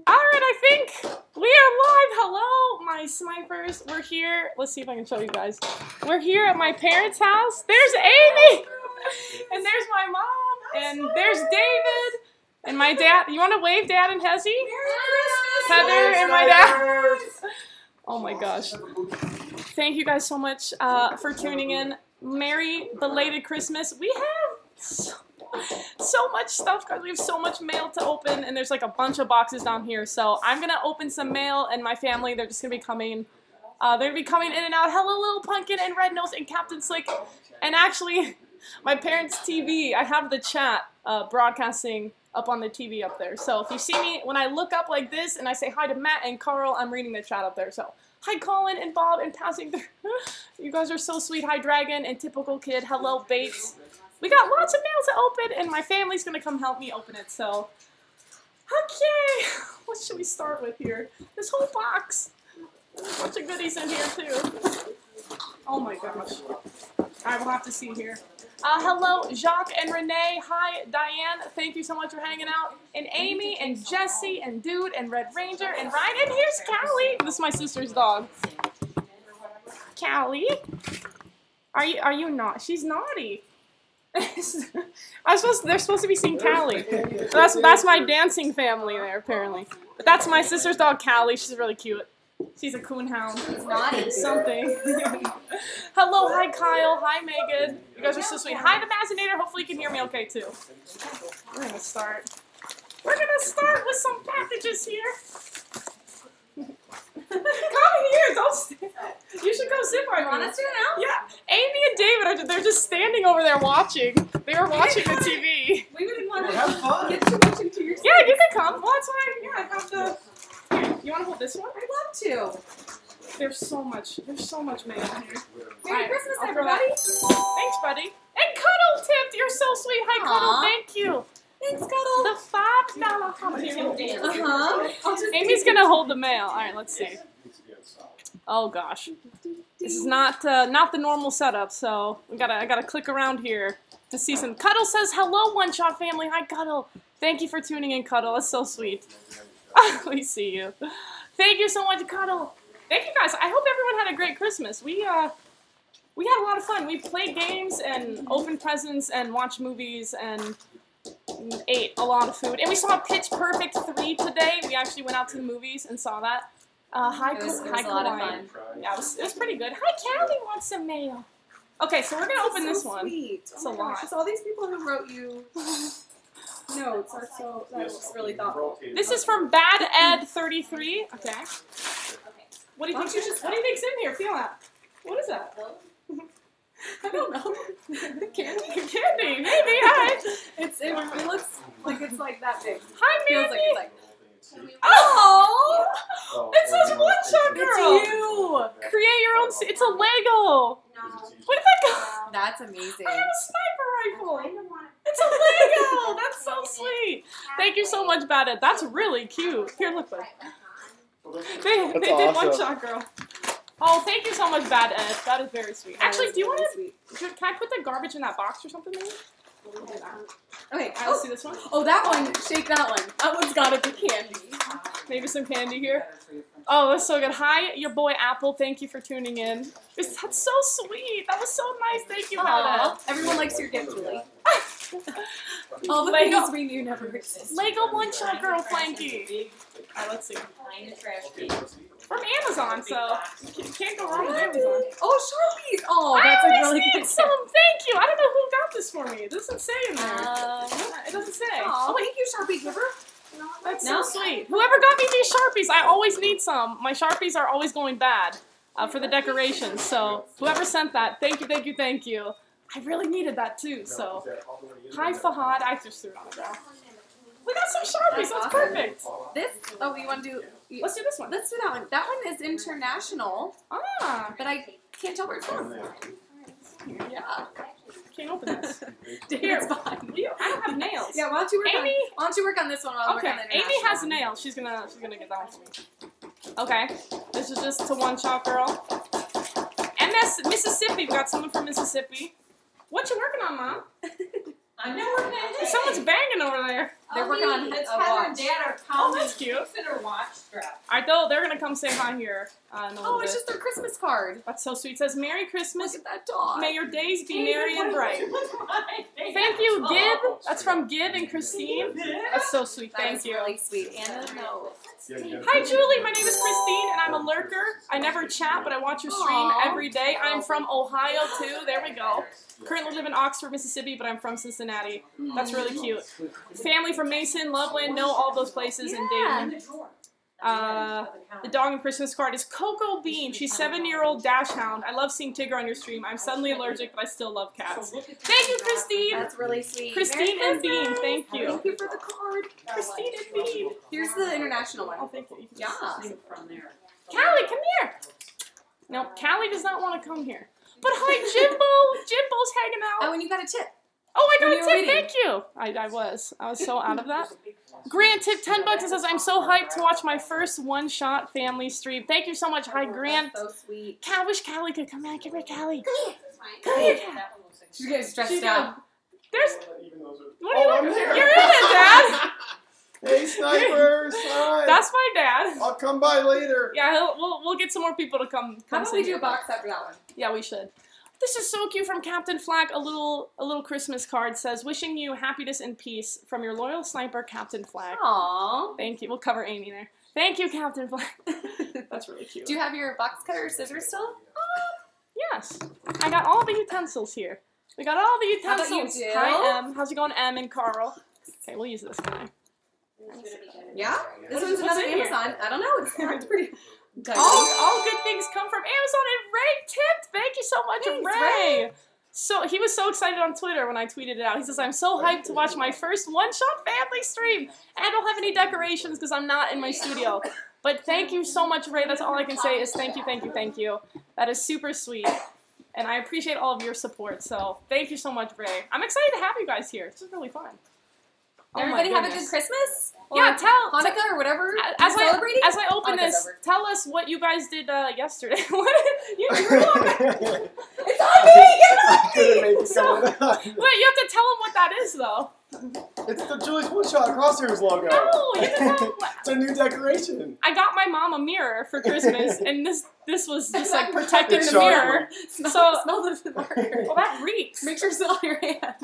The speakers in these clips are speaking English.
Alright, I think we are live. Hello, my snipers. We're here. Let's see if I can show you guys. We're here at my parents' house. There's Amy! And there's my mom. And there's David. And my dad. You want to wave, Dad and Hezzy? Heather and my dad. Oh my gosh. Thank you guys so much uh, for tuning in. Merry belated Christmas. We have so, so much stuff, guys. We have so much mail to open, and there's like a bunch of boxes down here. So I'm gonna open some mail, and my family, they're just gonna be coming. Uh, they're gonna be coming in and out. Hello, Little Pumpkin and Red Nose and Captain Slick. And actually, my parents' TV, I have the chat uh, broadcasting up on the TV up there. So if you see me, when I look up like this and I say hi to Matt and Carl, I'm reading the chat up there. So hi Colin and Bob and passing through. you guys are so sweet. Hi Dragon and Typical Kid. Hello Bates. We got lots of mail to open and my family's to come help me open it. So, okay. What should we start with here? This whole box. There's a bunch of goodies in here too. Oh my gosh. I will have to see here. Uh, hello, Jacques and Renee. Hi, Diane. Thank you so much for hanging out. And Amy and Jesse and Dude and Red Ranger and Ryan. And here's Callie. This is my sister's dog. Callie. Are you are you not? She's naughty. I'm supposed they're supposed to be seeing Callie. That's that's my dancing family there apparently. But that's my sister's dog Callie. She's really cute. She's a coonhound. naughty. Something. Hello, hi Kyle, hi Megan. You guys are so sweet. Hi the Mazinator. Hopefully you can hear me okay too. We're gonna start. We're gonna start with some packages here. Come here, don't stand. You should come sit by me. Want us to now? Yeah, Amy and David are they're just standing over there watching. They were watching the TV. We wouldn't want to Have fun. get too much into your Yeah, you can come. Well, that's why. Yeah, I have the. Here, you want to hold this one? I'd love to. There's so much. There's so much mail in here. Merry Alright, Christmas, I'll everybody. Thanks, buddy. And Cuddle tipped. You're so sweet. Hi, Cuddle. Thank you. Thanks, Cuddle. The five dollar holiday. Uh-huh. Amy's gonna hold the mail. All right, let's see. Oh gosh, this is not uh, not the normal setup. So we gotta I gotta click around here to see some. Cuddle says hello, One Shot Family. Hi, Cuddle. Thank you for tuning in, Cuddle. That's so sweet. we see you. Thank you so much, Cuddle. Thank you guys. I hope everyone had a great Christmas. We uh we had a lot of fun. We played games and opened presents and watched movies and ate a lot of food. And we saw Pitch Perfect 3 today. We actually went out to the movies and saw that. Uh, hi, It was, Ka- it hi, was a lot of fun. Yeah, it was, it was pretty good. Hi, Callie wants some mail. Okay, so we're gonna open so this one. Sweet. It's oh a my gosh, lot. just all these people who wrote you notes are so that's really thoughtful. This is from Bad Ed 33. Okay. What do you think? don't you just- what do you think's in here? Feel that. What is that? I don't know. Candy? Candy, maybe. Hi. It's it, it looks like it's like that big. Hi, Feels Mandy. like it's like oh! It says oh, one shot girl. it's you. Create your own. It's a Lego. No. Where did that go? That's amazing. I have a sniper rifle. It's a Lego. That's so sweet. Thank you so much, Bad That's really cute. Here, look. look. They, That's they did one shot girl. Oh, thank you so much, Bad Ed. That is very sweet. Actually, do you want to? to? Can I put the garbage in that box or something? Maybe. We'll. Okay. Alright, Oh, see this one. oh, that one. Shake that one. That one's gotta be candy. Maybe some candy here. Oh, that's so good. Hi, your boy Apple. Thank you for tuning in. It's- That's so sweet. That was so nice. Thank you, Bad Aw, everyone likes your gift, Julie. All the Lego. things we knew never existed. Lego One Shot Girl Flanky. Alright, let's see. From Amazon, so you can't go wrong with Amazon. Oh, Sharpies! Oh, I that's a always really need good some. Thank you. I don't know who got this for me. It doesn't say in there. Um, it doesn't say. oh, thank you, Sharpie giver. That's No. so sweet. Whoever got me these Sharpies, I always need some. My Sharpies are always going bad uh, for the decorations. So whoever sent that, thank you, thank you, thank you. I really needed that too. So hi Fahad. I just threw it on the ground. We got some Sharpies. That's perfect. This, oh, you want to do, Let's do this one. let's do that one. That one is international, Ah, but I can't tell where it's from. yeah. Can't open this. David's fine. You, I don't have nails. Yeah, why don't you work Amy- on, why don't you work on this one while I Okay, work on the Amy has one? nails. She's gonna she's gonna get that one for me. Okay, this is just to one shot girl. MS Mississippi. We got someone from Mississippi. What you working on, mom? I'm not working on anything. Someone's banging over there. They're working on It's a Heather and watch. Dad are Oh, counting. that's cute. Look watch strap. I know they're gonna come say hi here uh, in a Oh, it's bit. just their Christmas card. That's so sweet. It says Merry Look Christmas. at that dog. May your days be merry and bright. Thank you, Gib. That's from Gib and Christine. That's so sweet. That Thank is you. really sweet. And a note. Hi, Julie. My name is Christine, and I'm a lurker. I never chat, but I watch your stream Aw. every day. I'm from Ohio, too. There we go. Currently live in Oxford, Mississippi, but I'm from Cincinnati. That's really cute. Family from Mason, Loveland, know all those places in Dayton. Uh, the dog and Christmas card is Coco Bean. She's seven-year-old dachshund. I love seeing Tigger on your stream. I'm suddenly allergic, but I still love cats. Thank you, Christine. That's really sweet. Christine Merry and Bean, thank you. Thank you for the card. Christine and Bean. Here's the international Oh, one. thank you. You Yeah. From there. Callie, come here. No, Callie does not want to come here. But hi, Jimbo. Jimbo's hanging out. Oh, and you got a tip. Oh, I got a tip. reading. Thank you. I, I was. I was so out of that. Grant tip 10 bucks and says, I'm so hyped to watch my first one shot family stream. Thank you so much. Hi, oh, Grant. That's so sweet. Cal, wish Callie could come back. Come here, Callie. Come Come here. here, She's getting stressed She's out. There's. What are you Oh, I'm looking here. You're in it, Dad. Hey, snipers! Hi. That's my dad. I'll come by later. Yeah, he'll, we'll, we'll get some more people to come. How come about sit we do a box after that one? Yeah, we should. This is so cute from Captain Flack. A little a little Christmas card says, "Wishing you happiness and peace from your loyal sniper, Captain Flack." Aww. Thank you. We'll cover Amy there. Thank you, Captain Flack. That's really cute. Do you have your box cutter or scissors still? Um, yes, I got all the utensils here. We got all the How about you, utensils. Jill? Hi, Em. How's it going, Em and Carl? Okay, we'll use this guy. Yeah. This What is- one's what's another in here? Amazon. I don't know. It's, it's pretty. All, all good things come from Amazon and Ray tipped. Thank you so much, Thanks, Ray. So he was so excited on Twitter when I tweeted it out. He says, "I'm so hyped to watch my first one-shot family stream. I don't have any decorations because I'm not in my studio. But thank you so much, Ray. That's all I can say is thank you, thank you, thank you. That is super sweet, and I appreciate all of your support. So thank you so much, Ray. I'm excited to have you guys here. This is really fun. Oh my Everybody have a good. Christmas? Or Yeah, tell Hanukkah or whatever. as I, celebrating? as I open Hanukkah's this, over. tell us what you guys did uh, yesterday. what you drew on it. It's on me! I couldn't make So- Wait, you have to tell them what that is, though. It's the Julie's One Shot Crosshairs logo. No, you have to tell them. It's a new decoration. I got my mom a mirror for Christmas, and this this was just like That protecting the mirror. Smell, So- smell the marker. Well, that reeks. Make sure it's on your hands.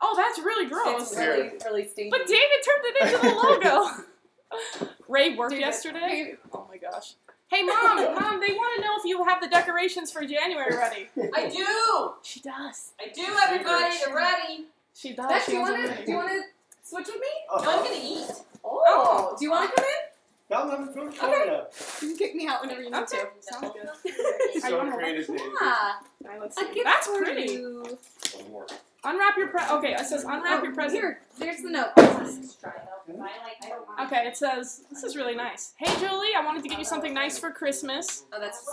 Oh, that's really gross. It's really, really stinky. But David turned it into the logo. Ray worked Dude, yesterday. Oh my gosh. Hey, mom, mom, they want to know if you have the decorations for January ready. I do. She does. I do, everybody. They're ready. She does. Beck, she do you want to ready. do you want to switch with me? No, I'm gonna eat. Oh, oh do you want to come in? No, I'm having food Okay. you. You can kick me out whenever you need Okay, to. sounds good. So you wanna creative, Yeah, Alright, let's see. That's pretty. you. One more. Unwrap your pre. Okay, it says unwrap Oh, your present. Here, there's the note. Okay, it says this is really nice. Hey Julie, I wanted to get you something nice for Christmas. Oh, that's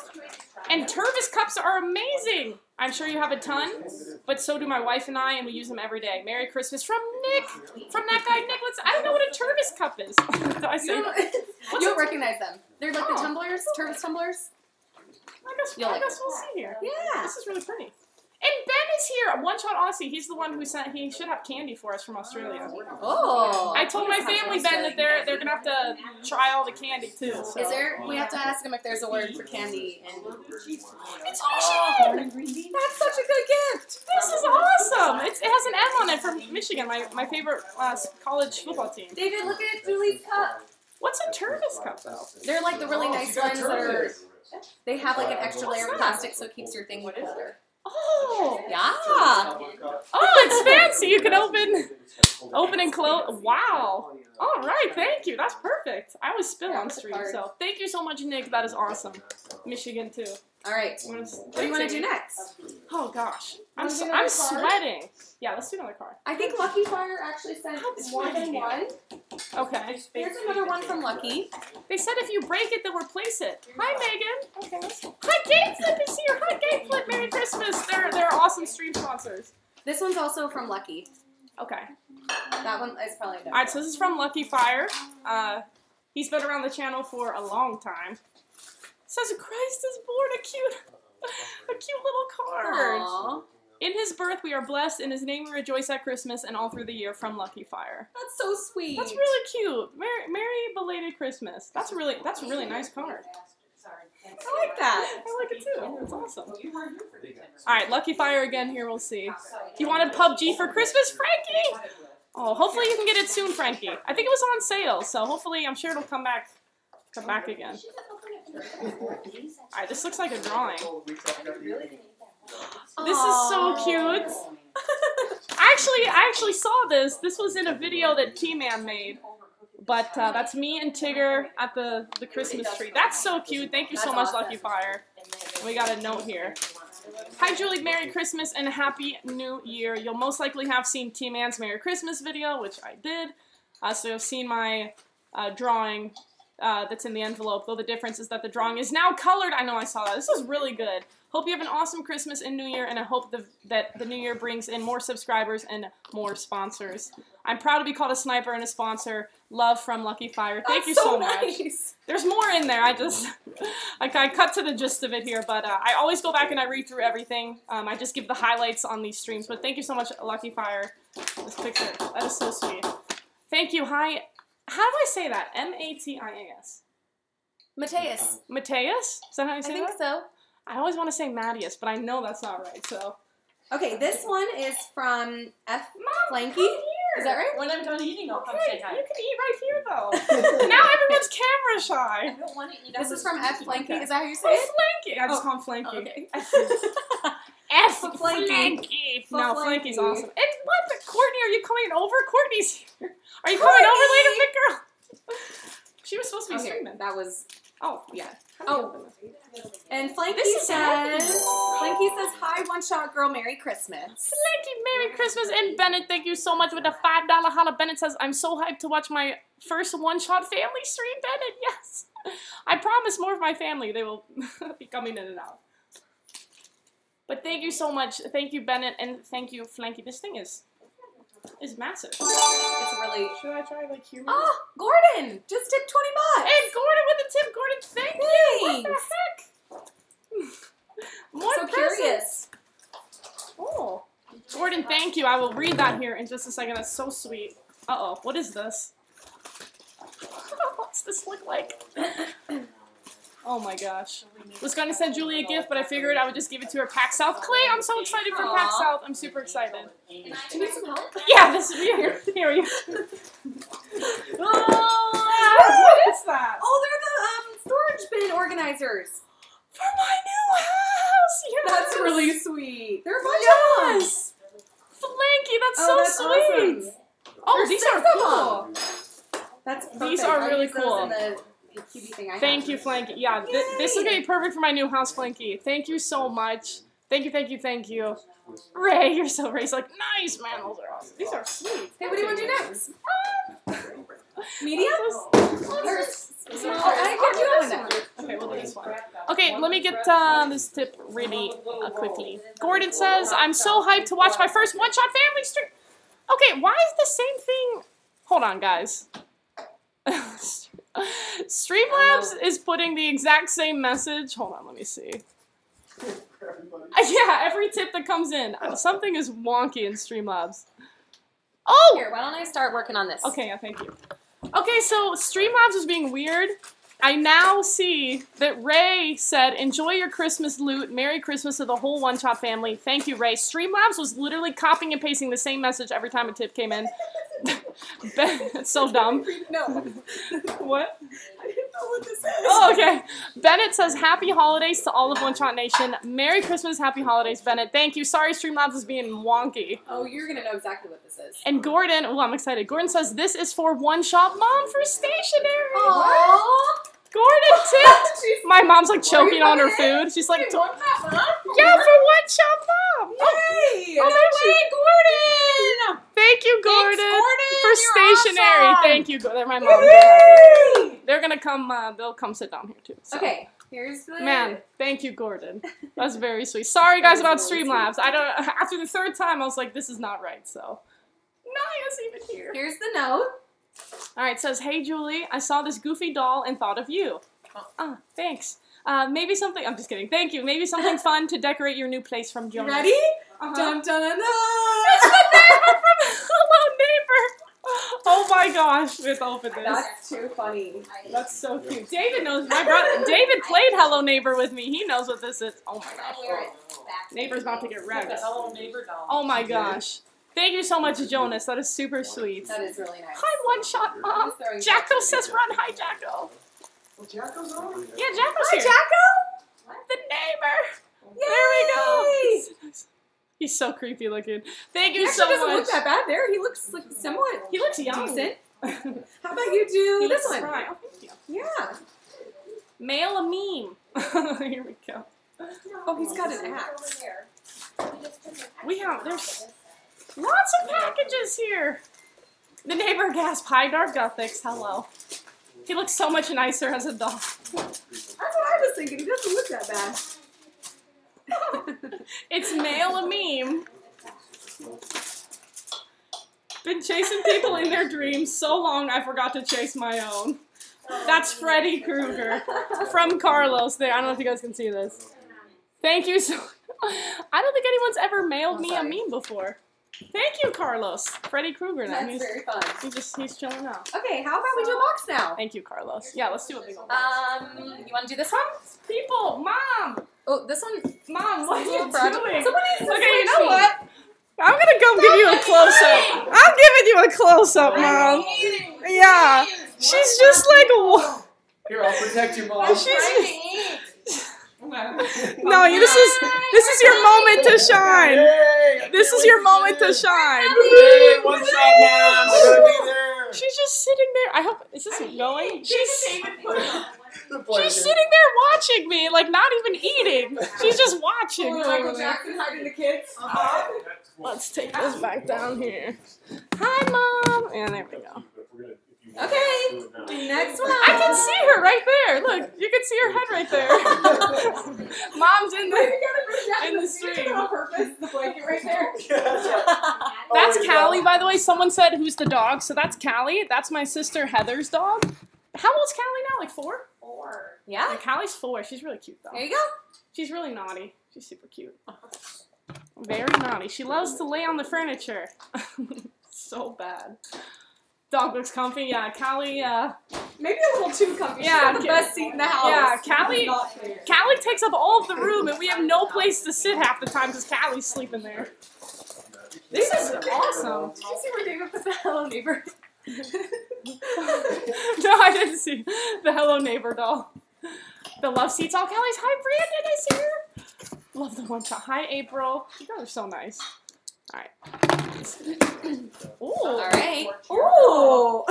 And Tervis cups are amazing. I'm sure you have a ton, but so do my wife and I, and we use them every day. Merry Christmas from Nick, from that guy Nick. Let's, I don't know what a Tervis cup is. I you say? you don't recognize them. They're like the Oh. tumblers, Tervis tumblers. I guess, You'll I guess it. we'll see here. Yeah. This is really pretty. And Ben is here. One Shot Aussie. He's the one who sent. He should have candy for us from Australia. Oh. I told my family Ben that they're they're gonna have to try all the candy too. So. Is there? We have to ask him if there's a word for candy. And It's Oh. Michigan. that's such a good gift. This is awesome. It's, it has an M on it from Michigan, my, my favorite uh, college football team. David, look at Julie's cup. What's a Tervis cup though? They're like the really Oh, nice she ones that are. They have like an extra layer of plastic so it keeps your thing colder. Oh, Yeah. oh, it's fancy. You can open, open and close. Wow. All right, thank you. That's perfect. I always spill on stream, so thank you so much, Nick. That is awesome. Michigan too. All right. What What do you want to do next? Oh gosh, I'm so, I'm card? sweating. Yeah, let's do another card. I think Lucky Fire actually sent That's more than one. Okay. Here's another one from Lucky. They said if you break it, they'll replace it. Hi, Megan. Okay. let's- Hi, Gameflip is here. Hi, Gameflip. Merry Christmas. They're they're awesome stream sponsors. This one's also from Lucky. Okay. That one is probably All right. So this is from Lucky Fire. Uh, he's been around the channel for a long time. Says Christ is born. A cute, a cute little card. Aww. In his birth, we are blessed. In his name, we rejoice at Christmas and all through the year from Lucky Fire. That's so sweet. That's really cute. Merry, Merry belated Christmas. That's a really, that's a really nice card. I like that. I like it too. That's awesome. All right, Lucky Fire again. Here, we'll see. You wanted PUBG for Christmas, Frankie? Oh, hopefully you can get it soon, Frankie. I think it was on sale, so hopefully I'm sure it'll come back, come back again. All right, this looks like a drawing. This is so cute. Actually, I actually saw this. This was in a video that T-Man made. But uh, that's me and Tigger at the, the Christmas tree. That's so cute. Thank you so much, Lucky Fire. We got a note here. Hi, Julie. Merry Christmas and Happy New Year. You'll most likely have seen T-Man's Merry Christmas video, which I did. Uh, so you've seen my uh, drawing uh, that's in the envelope, though the difference is that the drawing is now colored. I know I saw that. This is really good. Hope you have an awesome Christmas and New Year, and I hope the, that the New Year brings in more subscribers and more sponsors. I'm proud to be called a sniper and a sponsor. Love from Lucky Fire. Thank That's you so, nice. much. There's more in there. I just, I, I cut to the gist of it here, but uh, I always go back and I read through everything. Um, I just give the highlights on these streams. But thank you so much, Lucky Fire. This picture, that is so sweet. Thank you. Hi. How do I say that? M A T I A S. Mateus. Mateus? Is that how you say I think that? so. I always want to say Mattias, but I know that's not right. So. Okay, this one is from F Flanky. come Is that right? When I'm done eating, I'll come Okay, say hi. you can eat right here though. now everyone's camera shy. I don't want to eat. This is from F Flanky. Okay. Is that how you say Oh, it? Flanky. I just Oh, call him Flanky. Okay. F For Flanky. Flanky. For No, Flanky. Flanky's awesome. And what? The Courtney, are you coming over? Courtney's here. Are you coming over later, big girl? She was supposed to be Okay, streaming. that was. Oh, Yeah. How do you Oh. And Flanky This says. Flanky says, "Hi, one shot girl, Merry Christmas." Flanky, Merry Christmas, and Bennett, thank you so much with the five dollar holla. Bennett says, "I'm so hyped to watch my first one shot family stream." Bennett, yes, I promise more of my family. They will be coming in and out. But thank you so much, thank you Bennett, and thank you Flanky. This thing is is massive. It's really. Should I try like here? Oh, Gordon just tipped twenty bucks. Hey, Gordon with the tip. Gordon, thank you. What the heck? More so presents. curious. Oh. Gordon, thank you. I will read that here in just a second. That's so sweet. Uh oh, what is this? What's this look like? Oh my gosh. Was gonna send Julie a gift, but I figured I would just give it to her. Pack South Clay, I'm so excited for Pack South. I'm super excited. Do you need some help? Yeah, this is here. Here we go. oh, what is that? Oh, they're the um storage bin organizers. For my new house. Yes. That's really sweet. They're bunch Yes. Flanky, that's Oh, so that's sweet. awesome. Oh, There's these are cool. That's These are really cool. In the QB thing I Thank you, Flanky. Yeah, th- this is gonna be perfect for my new house, Flanky. Thank you so much. Thank you, thank you, thank you. Ray, you're so Ray's like, nice, man. Those are awesome. These are sweet. Okay, what do you want to do next? Medium? Or small? I can do one. Okay, we'll do this one. Okay, let me get uh, this tip really uh, quickly. Gordon says, I'm so hyped to watch my first one shot family stream. Okay, why is the same thing? Hold on, guys. Streamlabs is putting the exact same message. Hold on, let me see. Yeah, every tip that comes in, uh, something is wonky in Streamlabs. Oh! Here, why don't I start working on this? Okay, yeah, thank you. Okay, so Streamlabs is being weird. I now see that Ray said, "Enjoy your Christmas loot. Merry Christmas to the whole One Shot family." Thank you, Ray. Streamlabs was literally copying and pasting the same message every time a tip came in. Ben- so dumb. No. What? I didn't know what this is. Oh, okay. Bennett says, "Happy holidays to all of One Shot Nation. Merry Christmas, Happy Holidays, Bennett. Thank you. Sorry, Streamlabs is being wonky." Oh, you're gonna know exactly what this is. And Gordon, oh, I'm excited. Gordon says, "This is for One Shot Mom for stationery." Aww. Gordon tipped. My mom's like choking on her in? food. She's like, Wait, one cup, huh? yeah, for one shot mom. Oh, Yay! oh, there she- way, Gordon! Thank you, Gordon, Gordon, for you're stationery. awesome. Thank you, Gordon. My mom. They're happy. Yay! They're gonna come. Uh, they'll come sit down here too. so. Okay, here's the Man, thank you, Gordon. That's very sweet. Sorry, guys, about Streamlabs. I don't. After the third time, I was like, this is not right. So, Naya's even here. Here's the note. All right, it says, "Hey Julie, I saw this goofy doll and thought of you. Ah, thanks. Uh, maybe something. I'm just kidding. Thank you. Maybe something fun to decorate your new place from Jonas. ready? Uh-huh. Dun dun dun It's the neighbor from Hello Neighbor. Oh my gosh, we have to open this. That's too funny. That's so cute. David knows. My brother David played Hello Neighbor with me. He knows what this is. Oh my gosh. Neighbor's about to get wrecked. Hello neighbor doll. Oh my gosh. Thank you so much, Jonas. That is super sweet. That is really nice. Hi, one shot mom. Jacko says run. Hi, Jacko. Well, Jacko's on. Yeah, Jacko's Hi, here. Jacko. The neighbor. Yay! There we go. He's so creepy looking. Thank He you actually so doesn't much. look that bad there. He looks like somewhat He looks young. decent. How about you do He this one? right. Oh, thank you. Yeah. Mail a meme. Here we go. Oh, he's got an axe. We have there's lots of packages here. The neighbor gasped, "Hi, Dark Gothics. Hello." He looks so much nicer as a dog. That's what I was thinking. He doesn't look that bad. It's mail a meme. Been chasing people in their dreams so long I forgot to chase my own. That's Freddy Krueger from Carlos. There, I don't know if you guys can see this. Thank you so. I don't think anyone's ever mailed me a meme before. Thank you, Carlos. Freddy Krueger. Now That's he's, very fun. he's just he's chilling out. Okay, how about we do a box now? Thank you, Carlos. Yeah, let's do a big one. Um, you want to do this one? People, mom, Oh, this one. mom, what are you Project- doing? Somebody needs to Okay, you know me. what? I'm gonna go give you a close up. I'm giving you a close up, mom. Yeah, she's just like, wha- Here, I'll protect you, mom. she's. No, you, this is this is your moment to shine. Yay, This is your moment to shine. Yay, one shot, mom. I'm gonna be there. She's just sitting there. I hope is this going? She's she's sitting there watching me, like not even eating. She's just watching. Michael Jackson hiding the kids. Let's take this back down here. Hi, mom. And there we go. Okay, next one. I can see her right there. Look, you can see her head right there. Mom's in the. we gotta bring that in the you did it stream. on purpose. The blanket right there. That's Oh, Callie, by the way. Someone said who's the dog, so that's Callie. That's my sister Heather's dog. How old's Callie now? Like four? Four. Yeah. Yeah, Callie's four. She's really cute though. There you go. She's really naughty. She's super cute. Very naughty. She loves to lay on the furniture. so bad. Dog looks comfy. Yeah, Callie. Uh, Maybe a little too comfy. Yeah, Yeah, the best seat in the house. Yeah, Callie- Callie takes up all of the room, and we have no place to sit half the time because Callie's sleeping there. This is awesome. Did you see where David put the hello neighbor? no, I didn't see the Hello Neighbor doll. The love seats all Callie's. Hi, Brandon is here. Love the one shot. Hi, April. You guys are so nice. All right. Ooh. All right. Ooh. Oh,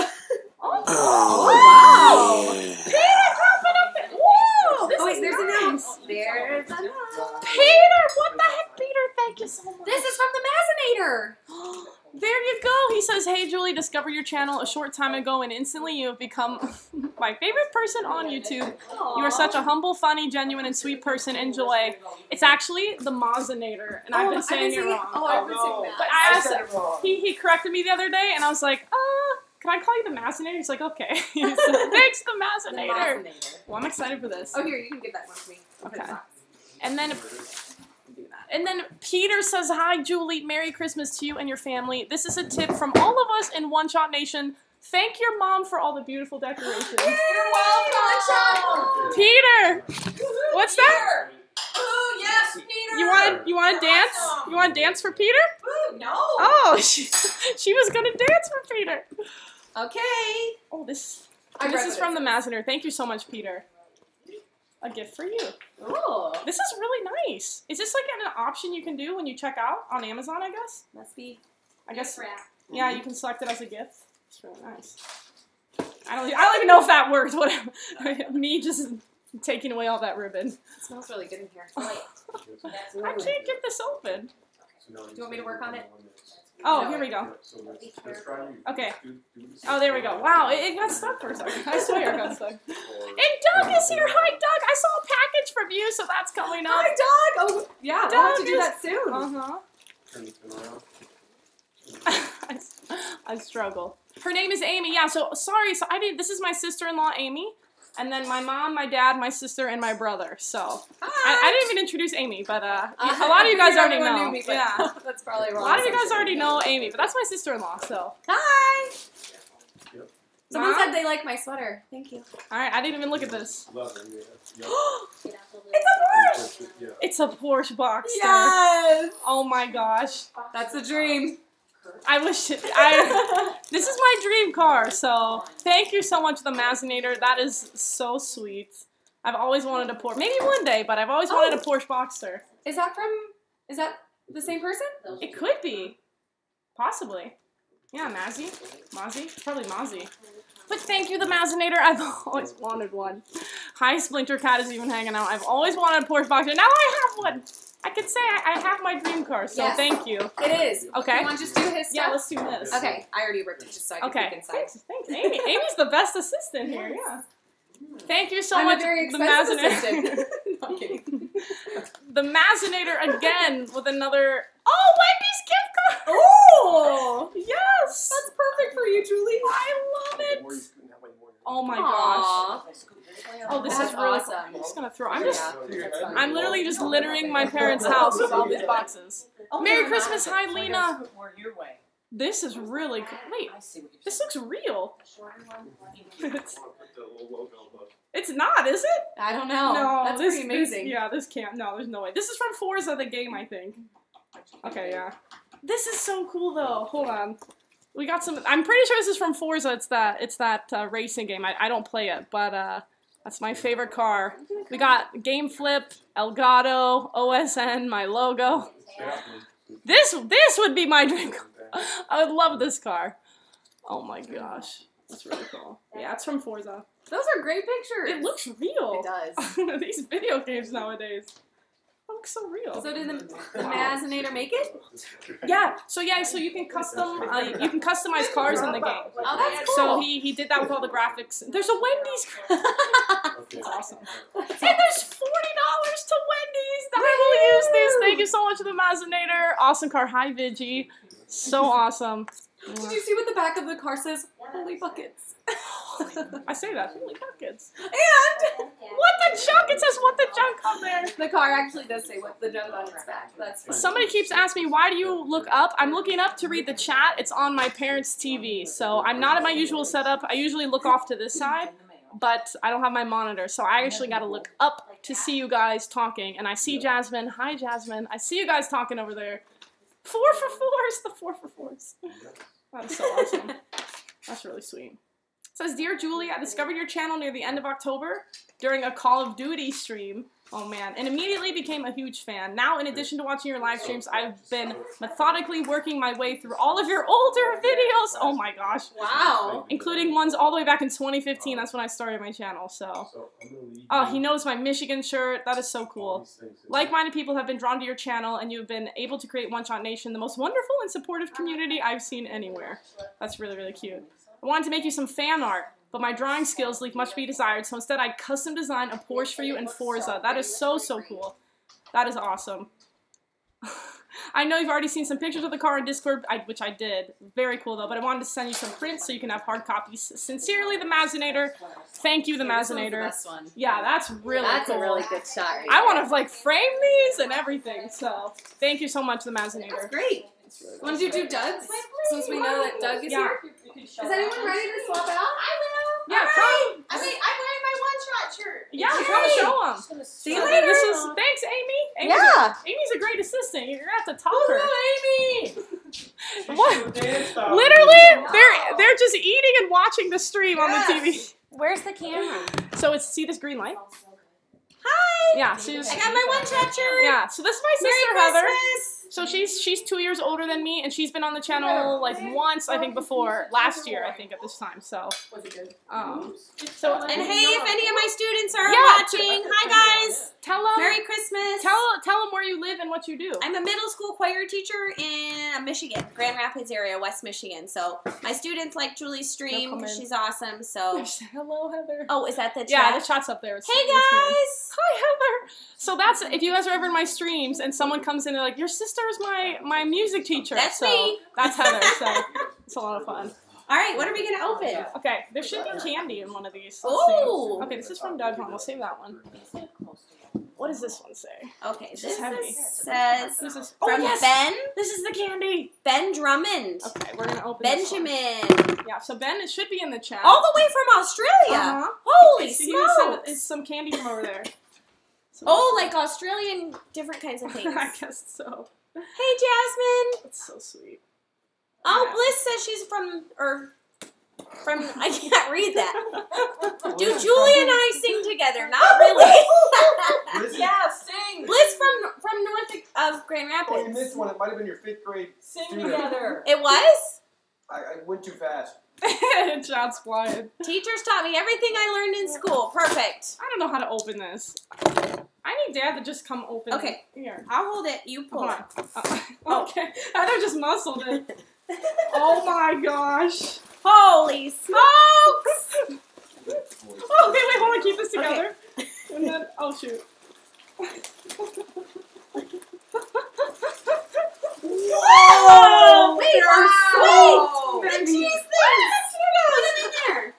Oh, wow. Peter, drop it up there. Whoa. This oh wait, is there's nice. a note. There's a note. Peter, what the heck, Peter? Thank you so much. This is from the Mazinator. There you go. He says, Hey, Julie, discovered your channel a short time ago, and instantly you have become my favorite person on YouTube. You are such a humble, funny, genuine, and sweet person. Enjoy. It's actually the Mazinator, and I've been saying it wrong. Oh, I've been saying that. But I asked said it wrong. he, he corrected me the other day, and I was like, uh, can I call you the Mazinator? He's like, okay. He said, Thanks, the The Mazinator. Mazinator. Well, I'm excited for this. Oh, here, you can give that one to me. Okay. And then do that. And then Peter says, "Hi, Julie. Merry Christmas to you and your family. This is a tip from all of us in One Shot Nation. Thank your mom for all the beautiful decorations." You're welcome. Peter, what's that? Ooh, yes, Peter. You want you want to dance? You want to dance for Peter? Ooh, no. Oh, she, she was gonna dance for Peter. Okay. Oh, this I this is from the Mazinator. Thank you so much, Peter. A gift for you. says. Ooh. This is really nice. Is this like an option you can do when you check out on Amazon? I guess. Must be. I guess. Wrap. Yeah, you mm-hmm. can select it as a gift. It's really nice. I don't. I don't even know if that worked. What? Me just taking away all that ribbon. It smells really good in here. That's I can't get this open. Do you want me to work on it? Oh, here we go. Okay. Okay. Oh, there we go. Wow, it, it got stuck for a second. I swear it got stuck. And Doug is here. Hi, Doug. I saw a package from you, so that's coming up. Hi, dog. Oh, yeah. We'll have to do that soon. Uh huh. I, I struggle. Her name is Amy. Yeah. So sorry. So I did. This is my sister-in-law, Amy. And then my mom, my dad, my sister, and my brother. So I, I didn't even introduce Amy, but uh, Uh, a lot of you guys already know. me, yeah, that's probably wrong. a lot of you guys already know Amy, but that's my sister-in-law. So Hi. Someone Mom? said they like my sweater. Thank you. all right, I didn't even look at this. Love it, yeah. It's a Porsche. It's a Porsche Boxster. Yes. Oh my gosh. That's a dream. I wish it, I this is my dream car, so thank you so much, the Mazinator. That is so sweet. I've always wanted a Porsche. Maybe one day, but I've always wanted a oh. Porsche Boxster. Is that from? Is that the same person? It could be. Possibly. Yeah, Mazzy. It's probably Mozzie. But thank you, the Mazinator. I've always wanted one. Hi, Splinter Cat is even hanging out. I've always wanted a Porsche Boxster. Now I have one. I could say I, I have my dream car, so Yes. thank you. It is. Okay. You want to just do his Yeah, let's do this. Okay. I already ripped it just so I can Okay. peek inside. Thanks, thanks, Amy. Amy's the best assistant here. Yeah. Thank you so I'm much, a very the expensive Mazinator. assistant. No, I'm kidding. the Mazinator again with another. Oh, Wendy's gift card. Oh, Yes. that's perfect for you, Julie. I love it. Oh my gosh. Oh, this That's is really awesome. cool. I'm just gonna throw. I'm just. Yeah. I'm literally just littering my parents' house with all these boxes. Oh, Merry Christmas, hi Lena. Put more your way. This is really cool. Wait, I see what you're this looks real. It's, Put the little logo above. it's not, is it? I don't know. no, that's this, pretty this- amazing. yeah, this can't. No, there's no way. This is from Forza, the game, I think. Okay, yeah. This is so cool, though. Hold on. We got some. I'm pretty sure this is from Forza. It's that. It's that uh, racing game. I, I don't play it, but uh, that's my favorite car. We got Game Flip, Elgato, OSN, my logo. This this would be my dream car. I would love this car. Oh my gosh, that's really cool. Yeah, it's from Forza. Those are great pictures. It looks real. It does. These video games nowadays look so real. So did the, the Mazinator make it? Yeah. So yeah. So you can custom. Uh, you can customize cars in the game. Oh, that's cool. So he he did that with all the graphics. There's a Wendy's. Okay. awesome. And there's forty dollars to Wendy's that I will use these. Thank you so much to the Mazinator. Awesome car. Hi Vigi. So awesome. Did you see what the back of the car says? Holy buckets. I say that. Holy buckets. And oh, What the junk? It says what the junk on there. the car actually does say what the junk on its back. That's funny. Somebody keeps asking me, why do you look up? I'm looking up to read the chat. It's on my parents' TV. So I'm not at my usual setup. I usually look off to this side, but I don't have my monitor. So I actually got to look up to see you guys talking. And I see Jasmine. Hi, Jasmine. I see you guys talking over there. Four for fours. The four for fours. That is so awesome. That's really sweet. Says, Dear Julie, I discovered your channel near the end of October during a Call of Duty stream. Oh man, and immediately became a huge fan. Now, in addition to watching your live streams, I've been methodically working my way through all of your older videos. Oh my gosh. Wow. Including ones all the way back in 2015. That's when I started my channel, so. So I'm gonna leave Oh, he knows my Michigan shirt. That is so cool. in- Like-minded people have been drawn to your channel, and you have been able to create One Shot Nation, the most wonderful and supportive ah. community I've seen anywhere. That's really, really cute. I wanted to make you some fan art, but my drawing skills leave much to be desired, so instead I custom designed a Porsche for you in Forza. That is so, so cool. That is awesome. I know you've already seen some pictures of the car in Discord, I, which I did. Very cool though, but I wanted to send you some prints so you can have hard copies. Sincerely, the Mazinator. Thank you, the Mazinator. Yeah, that's really That's cool. a really good shot. Right I want to like frame these and everything. So thank you so much, the Mazinator. That's Mazinator. great. Want to do Doug's? Since we know that Doug is Yeah. here. Is anyone ready to swap out? I will. Yeah, come. I mean, I'm wearing my one shot shirt. Yeah, come and show them. See you later. This is thanks, Amy. Amy's Yeah. A, Amy's a great assistant. You're gonna have to talk her. Amy. What? Dance style. Literally, they're they're just eating and watching the stream on the TV. Where's the camera? So it's see this green light. Hi. Yeah, so you- I got my one shot shirt. yeah. So this is my Merry sister Heather. Christmas. So she's she's two years older than me, and she's been on the channel like once I think before last year I think at this time. So um, so And hey, if any of my students are Yeah. watching, hi guys. tell them Merry Christmas. tell tell them where you live and what you do. I'm a middle school choir teacher in Michigan, Grand Rapids area, West Michigan. So my students like Julie's stream come 'cause she's awesome. So Hello, Heather. oh, is that the yeah, the chat's up there. It's- hey guys. Hi Heather. So that's if you guys are ever in my streams and someone comes in and they're like, your sister is my my music teacher. That's so me. That's Heather. So it's a lot of fun. All right, what are we gonna open? Okay, there should be candy in one of these. See. Okay, this is from Doug Home. We'll save that one. What does this one say? Okay, This this is heavy. says This is oh, from oh, yes! Ben This is the candy. Ben Drummond. Okay, we're gonna open this one. Benjamin. Yeah, so Ben, it should be in the chat. All the way from Australia. Uh-huh. Holy It's, he was sent- smokes. it's some candy from over there. So- Oh, like Australian different kinds of things. I guess so. Hey, Jasmine. It's so sweet. Oh, Yeah. Bliss says she's from or from. I can't read that. Do Julie and I sing together? Not really. Yeah, sing. Bliss from from north of Grand Rapids. Oh, you missed one. It might have been your fifth grade. Sing Student. together. It was. I, I went too fast. Shots flying. Teachers taught me everything I learned in school. Perfect. I don't know how to open this. I need Dad to just come open. Okay. Here. I'll hold it. You pull. Hold on. Uh, okay. I just muscled it. Oh my gosh. Holy smokes! Oh, wait, wait, hold on. Keep this together. And then, oh shoot. Whoa! Wait, Wow. sweet. The cheese things. Put them in there.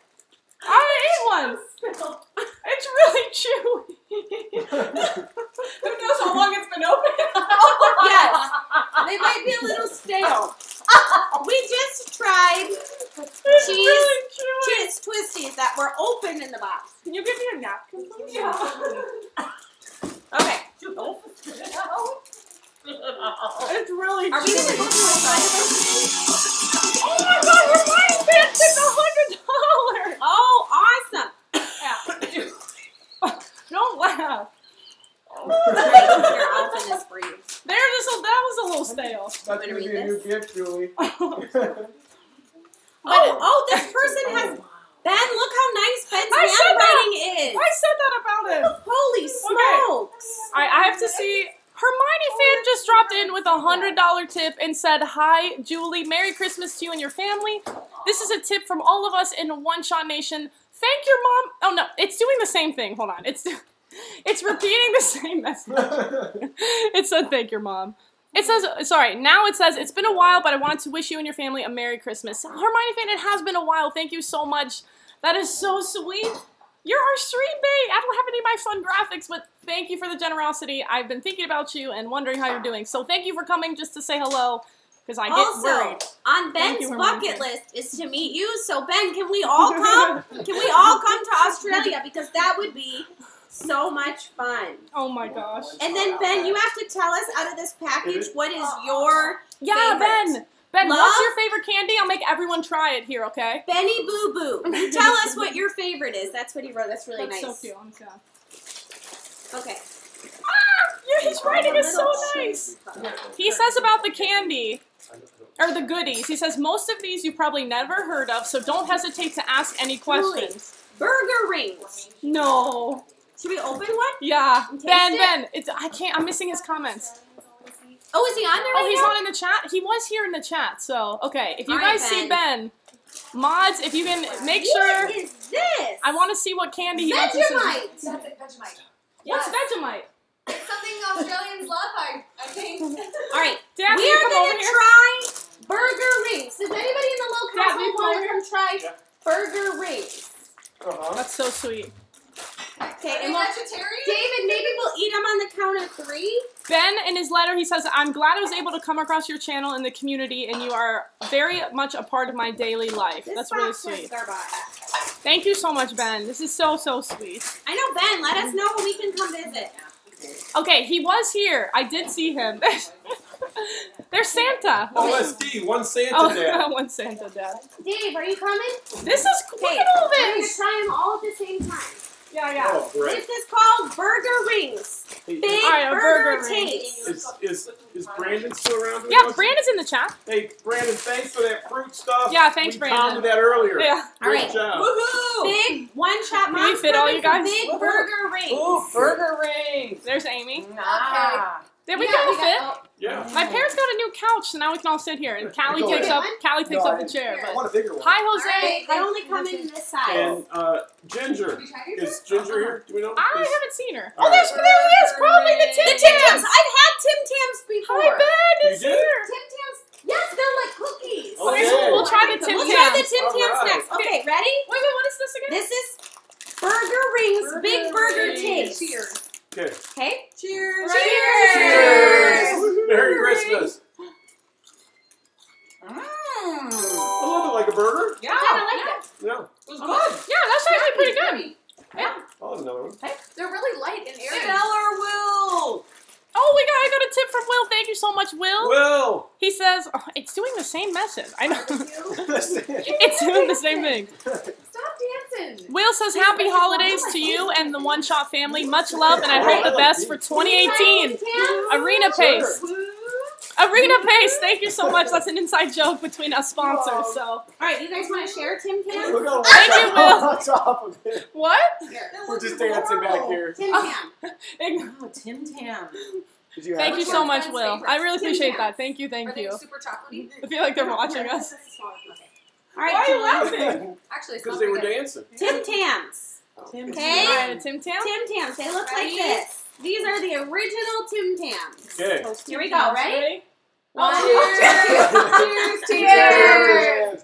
I ate one. It's really chewy. Who knows how long it's been open? Yes. They might be a little stale. We just tried It's Cheese. really chewy. cheese twisties that were open in the box. Can you give me a napkin, please? Yeah. Okay. It's really Are we chewy. gonna go through a side of it? Oh my god, Hermione fan took a hundred dollars. Oh, awesome. Don't laugh. Here, I'll open this for you. There, this that was a little stale. That's Want gonna me to be a read new this? gift, Julie. Oh, oh, this person has Ben. Look how nice Ben's I said handwriting is. I said that about him. Holy smokes! I, I have to see. Hermione fan just dropped in with a hundred dollar tip and said, "Hi, Julie. Merry Christmas to you and your family. This is a tip from all of us in One Shot Nation. Thank your mom. Oh no, it's doing the same thing. Hold on. It's it's repeating the same message. it said, "Thank your mom." It says, sorry, now it says, it's been a while, but I wanted to wish you and your family a Merry Christmas. Hermione fan, it has been a while. Thank you so much. That is so sweet. You're our stream bait. I don't have any of my fun graphics, but thank you for the generosity. I've been thinking about you and wondering how you're doing. So thank you for coming just to say hello, because I get Also, worried. on Ben's bucket list is to meet you. So Ben, can we all come? can we all come to Australia because that would be so much fun. Oh my gosh. And then Ben, you have to tell us out of this package what is your Yeah, favorite. Ben. Ben, Love? what's your favorite candy? I'll make everyone try it here, okay? Benny Boo Boo. You tell us what your favorite is. That's what he wrote. That's really That's nice. so cute. I'm sad. Okay. Ah, yeah, his writing is so nice. He says about the candy, or the goodies, he says, most of these you've probably never heard of, so don't hesitate to ask any questions. Burger rings. No. Should we open one? Yeah. Ben, it? Ben, it's, I can't, I'm missing his comments. Oh, is he on there right Oh, he's now? not in the chat? He was here in the chat, so, okay. If you All right, guys see Ben. Ben, mods, if you can make sure, What is this? I want to see what candy he wants us to Vegemite. That's it, Vegemite. What's Vegemite? It's something Australians love, I, I think. All right. Dad, we are gonna try burger rings. Does anybody in the local Dad, will household you come want to come try burger rings? Uh-huh. That's so sweet. Okay, Are and you we'll, vegetarian? David, maybe we'll eat them on the count of three. Ben, in his letter, he says, I'm glad I was able to come across your channel in the community, and you are very much a part of my daily life. This That's really box was sweet. Thank you so much, Ben. This is so, so sweet. I know, Ben. Let us know when we can come visit. Okay, he was here. I did see him. There's Santa. Oh, OSD, one Santa Oh, Dad. one Santa, Dad. Dave, are you coming? This is, look Okay, at all We're gonna this. try them all at the same time. Yeah, yeah. Oh, great. This is called burger rings. Hey, Big All right, burger, burger taste. Is, is, is Brandon still around? Yeah, us? Brandon's in the chat. Hey, Brandon, thanks for that fruit stuff. Yeah, thanks, Brandon. we Brandon. pounded that earlier. Yeah. Great All right. job. Woohoo! Big one shot Can we fit all you guys? for Big Woohoo. burger rings. Ooh, burger rings. There's Amy. Nah. There we yeah, go, we Fit. Oh. Yeah. My parents got a new couch, so now we can all sit here. And Callie go takes up Callie takes no, up the chair. I want a bigger one. Hi, Jose. Right, I only come in this side. And uh, Ginger. Is Ginger here? Do we know? I is, haven't seen her. Oh, there's, there he is. Probably the Tim, the Tim Tams. I've had Tim Tams before. Hi, Ben. Is here. Tim Tams. Yes, they're like cookies. Okay. okay. We'll try the Tim Tams. We'll try the Tim Tams right. next. Okay, ready? Wait, wait, what is this again? This is Burger Rings Burger Big Burger Taste. Cheers. Okay. Okay. Cheers. Cheers. Cheers. Merry Christmas. Mm. A little like a burger. Yeah. Kinda like it. Yeah. It was good. Yeah, that's actually pretty good. I'll have another one. They're really light and airy. Stellar Will. Oh, we got I got a tip from Will. Thank you so much, Will. Will. He says oh, it's doing the same message. I know. it's doing the same thing. Stop dancing. Will says happy holidays to you and the One Shot family. Much love, and I hope the best for 2018. Arena Pace. Arena Pace. Thank you so much. That's an inside joke between us sponsors. So All right, you guys want to share Tim Tam? Thank you, Will. on top of it. what? We're just dancing back here. Tim Tam. Oh, Tim Tam. Did you Thank you so much, Will. favorite? I really appreciate that. Thank you. Are Thank they you. super chocolatey? I feel like they're watching us. All right, Why are you laughing? Actually, Because they were good. dancing. Tim Tams. Tim Okay. All right, Tim Tam. Tim Tams. They look like this. These are the original Tim Tams. Okay. Here we go. Ready? One. Cheers. Cheers. Cheers.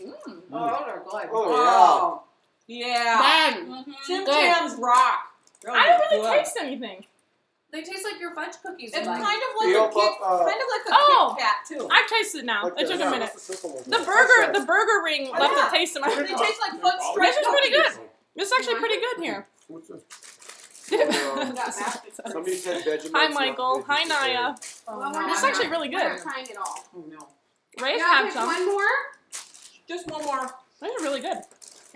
Mm. Oh, those are good. Oh, Yeah. Ben. Tim Good. Tams rock. I don't really good. taste anything. They taste like your fudge cookies. It's like. kind of like Feel a Kit, pop- uh, kind of like a Oh. Kit Kat too. I've tasted it now. Like It took yeah, a minute. the simple one? The burger, the burger ring Oh, left yeah. a taste in my They mouth. taste like fudge Oh, stripe This is pretty good. This is actually pretty good here. What's this? Hi, Somebody said Vegemite. Michael. Hi, Naya. Oh, Well, no. This is not- actually really We're good. trying it all. Oh no. Ray Yeah, had some. one more. Just one more. These are really good.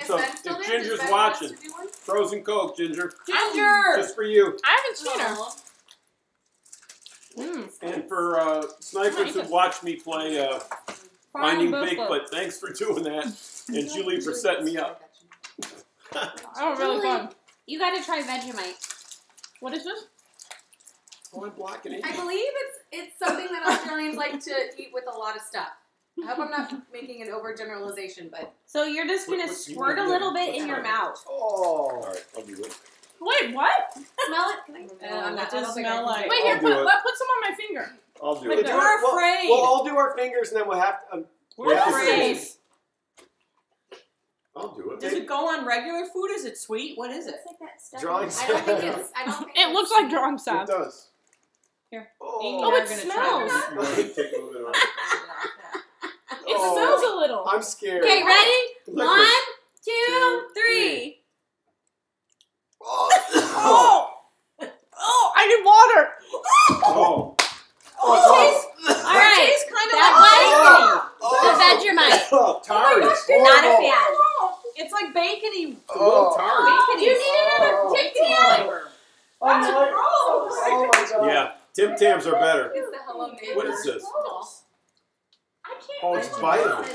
Is So, Ben still if there? Ginger's Ben watching. to do one? Frozen Coke, Ginger. Ginger. Just for you. I haven't seen her. Mm. And for uh, snipers who watch me play uh, Finding Bigfoot, thanks for doing that. And Julie for setting me up. Oh, really Julie. fun. You got to try Vegemite. What is this? Oh, I'm blocking it. I believe it's it's something that Australians like to eat with a lot of stuff. I hope I'm not making an overgeneralization, but So you're just What- gonna what- you squirt a need little to- bit in your mouth. Oh. All right, I'll do it. Wait, what? smell it. Can I? Uh, I'm not- what I does don't think smell I can like? Wait, here, I'll put, it. let, put some on my finger. I'll do Like it. We're Well- afraid. Well, I'll do our fingers and then we'll have to. Um, We're Yeah. afraid. I'll do it. Does it go on regular food? Is it sweet? What is it? It's like that stuff. Drawing I don't think it's. I don't think It it's- looks like drum stuff. It sap. does. Here. Oh, Amy Oh, and I it are gonna smells. Try You want me to take a little bit of It Oh. smells a little. I'm scared. Okay, ready? Liquid. One, two, Two, three. Oh. Oh. oh. oh, I need water. Oh. oh all right, tastes kind of that like was the Vegemite. Oh, Tari. Not a fan. It's like bacony. Oh, Tari. Bacony. You need another Oh. Tim Tam. flavor. Oh my, oh my god. Yeah. Tim Tams are better. It's the hello. What is this? I can't. Oh, it's I vitamins. wanted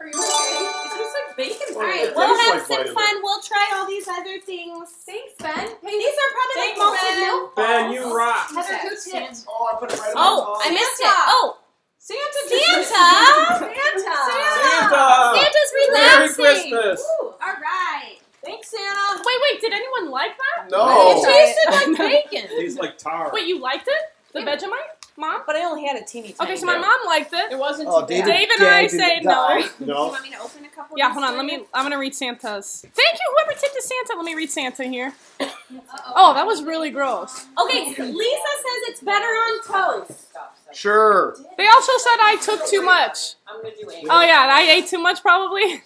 Are you okay? It tastes like bacon. Oh, All right, we'll have like some vitamin. fun. We'll try all these other things. Thanks, Ben. These are probably like malted Ben. milk. Ben, you rock. Heather, who tipped? Oh, I put it right Oh, I missed it. Oh, Santa. Santa. Santa. Santa. Santa's Merry relaxing. Christmas. Woo, all right. Thanks, Santa. Wait, wait. Did anyone like that? No. It tasted I like know. bacon. Tastes like tar. Wait, you liked it? The Vegemite, mom? But I only had a teeny tiny. Okay, so my bit. mom liked it. It wasn't Oh, too David- Dave and I say didn't no. Do you want me to open a couple? Yeah, hold on. Let me. I'm gonna read Santa's. Thank you, whoever tipped to Santa. Let me read Santa here. Uh-oh. Oh, that was really gross. Okay, Lisa says it's better on toast. Sure. They also said I took too much. I'm gonna do eight. Oh yeah, I ate too much probably.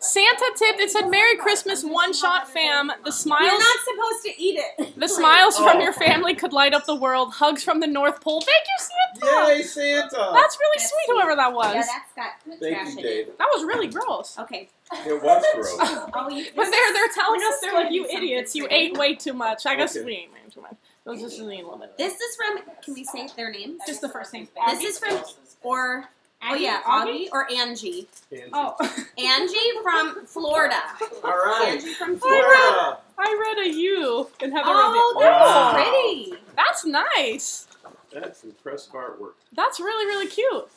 Santa tipped. It said "Merry Christmas, one shot fam." The smiles. You're not supposed to eat it. the smiles from Oh. your family could light up the world. Hugs from the North Pole. Thank you, Santa. Yay, Santa. That's really That's sweet, sweet. whoever that was. Yeah, that's got Thank trash you, in Dave. that was really gross. Okay. It was gross. Oh, you. But they're they're telling us they're like you idiots. You ate way too much. I guess Okay. we ate way too much. It was just really a little bit. This is from. Can we say their name? Just the first name. This is from or. Oh yeah, Augie or Angie. Angie. Oh, Angie from Florida. All right. Angie from Florida. Florida. I read a U and Heather Oh, read that's O. pretty. That's nice. That's impressive artwork. That's really really cute.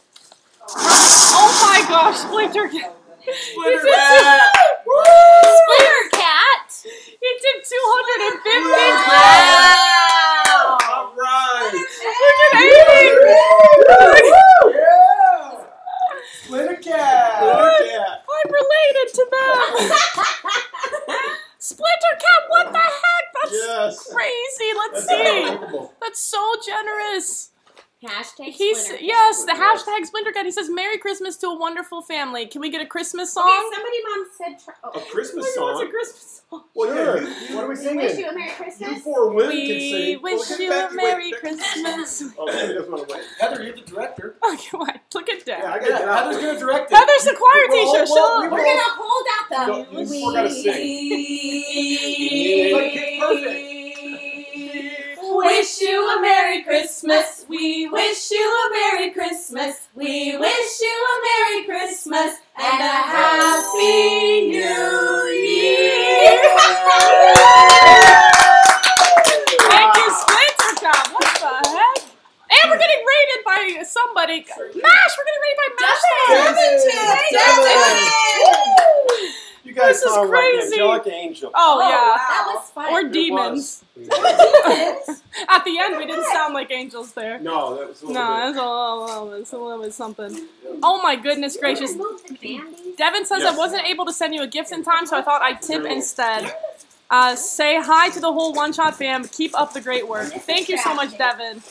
Oh my gosh, Splinter Cat. Splinter He did Cat. Splinter Cat. He did 250. Wow. All right. Look at Amy. related to them. Splinter Cat, what the heck? That's yes. crazy. Let's That's see. That's so generous. Hashtag He's Splinter. yes, the hashtag Splinter Cat. He says, "Merry Christmas to a wonderful family." Can we get a Christmas song? Okay, somebody mom said. Tr- oh. A oh. Christmas song. what's a. Christmas song? Well, Sure. yeah, you, What are we singing? We singing? wish you a Merry you Christmas. four women can We sing. wish Well, you get a back- Merry wait, Christmas. Oh, he doesn't want to wait. Heather, you're the director. Okay, what? Look at Yeah, I that. gotta Yeah. Heather's gonna direct it. Heather's the choir Well, teacher. well, She'll- we We're gonna hold out the. Don't- you four gotta Like, it's perfect. We wish you a Merry Christmas. We wish you a Merry Christmas. We wish you a Merry Christmas and a Happy New Year. Thank you, Splinter. What the heck? And we're getting rated by somebody. Mash, we're getting rated by Mash. Devin! Devin! You guys This is sound like crazy. angelic angel. Oh, yeah. That was fun. Or It demons. At the end, we didn't sound like angels there. No, that was a little No, bit. that's a little, little, it's a little bit something. Oh my goodness gracious. Move. Devin says Yes. I wasn't able to send you a gift in time, so I thought I'd tip instead. Uh, say hi to the whole One Shot fam. Keep up the great work. Thank you so much, Devin.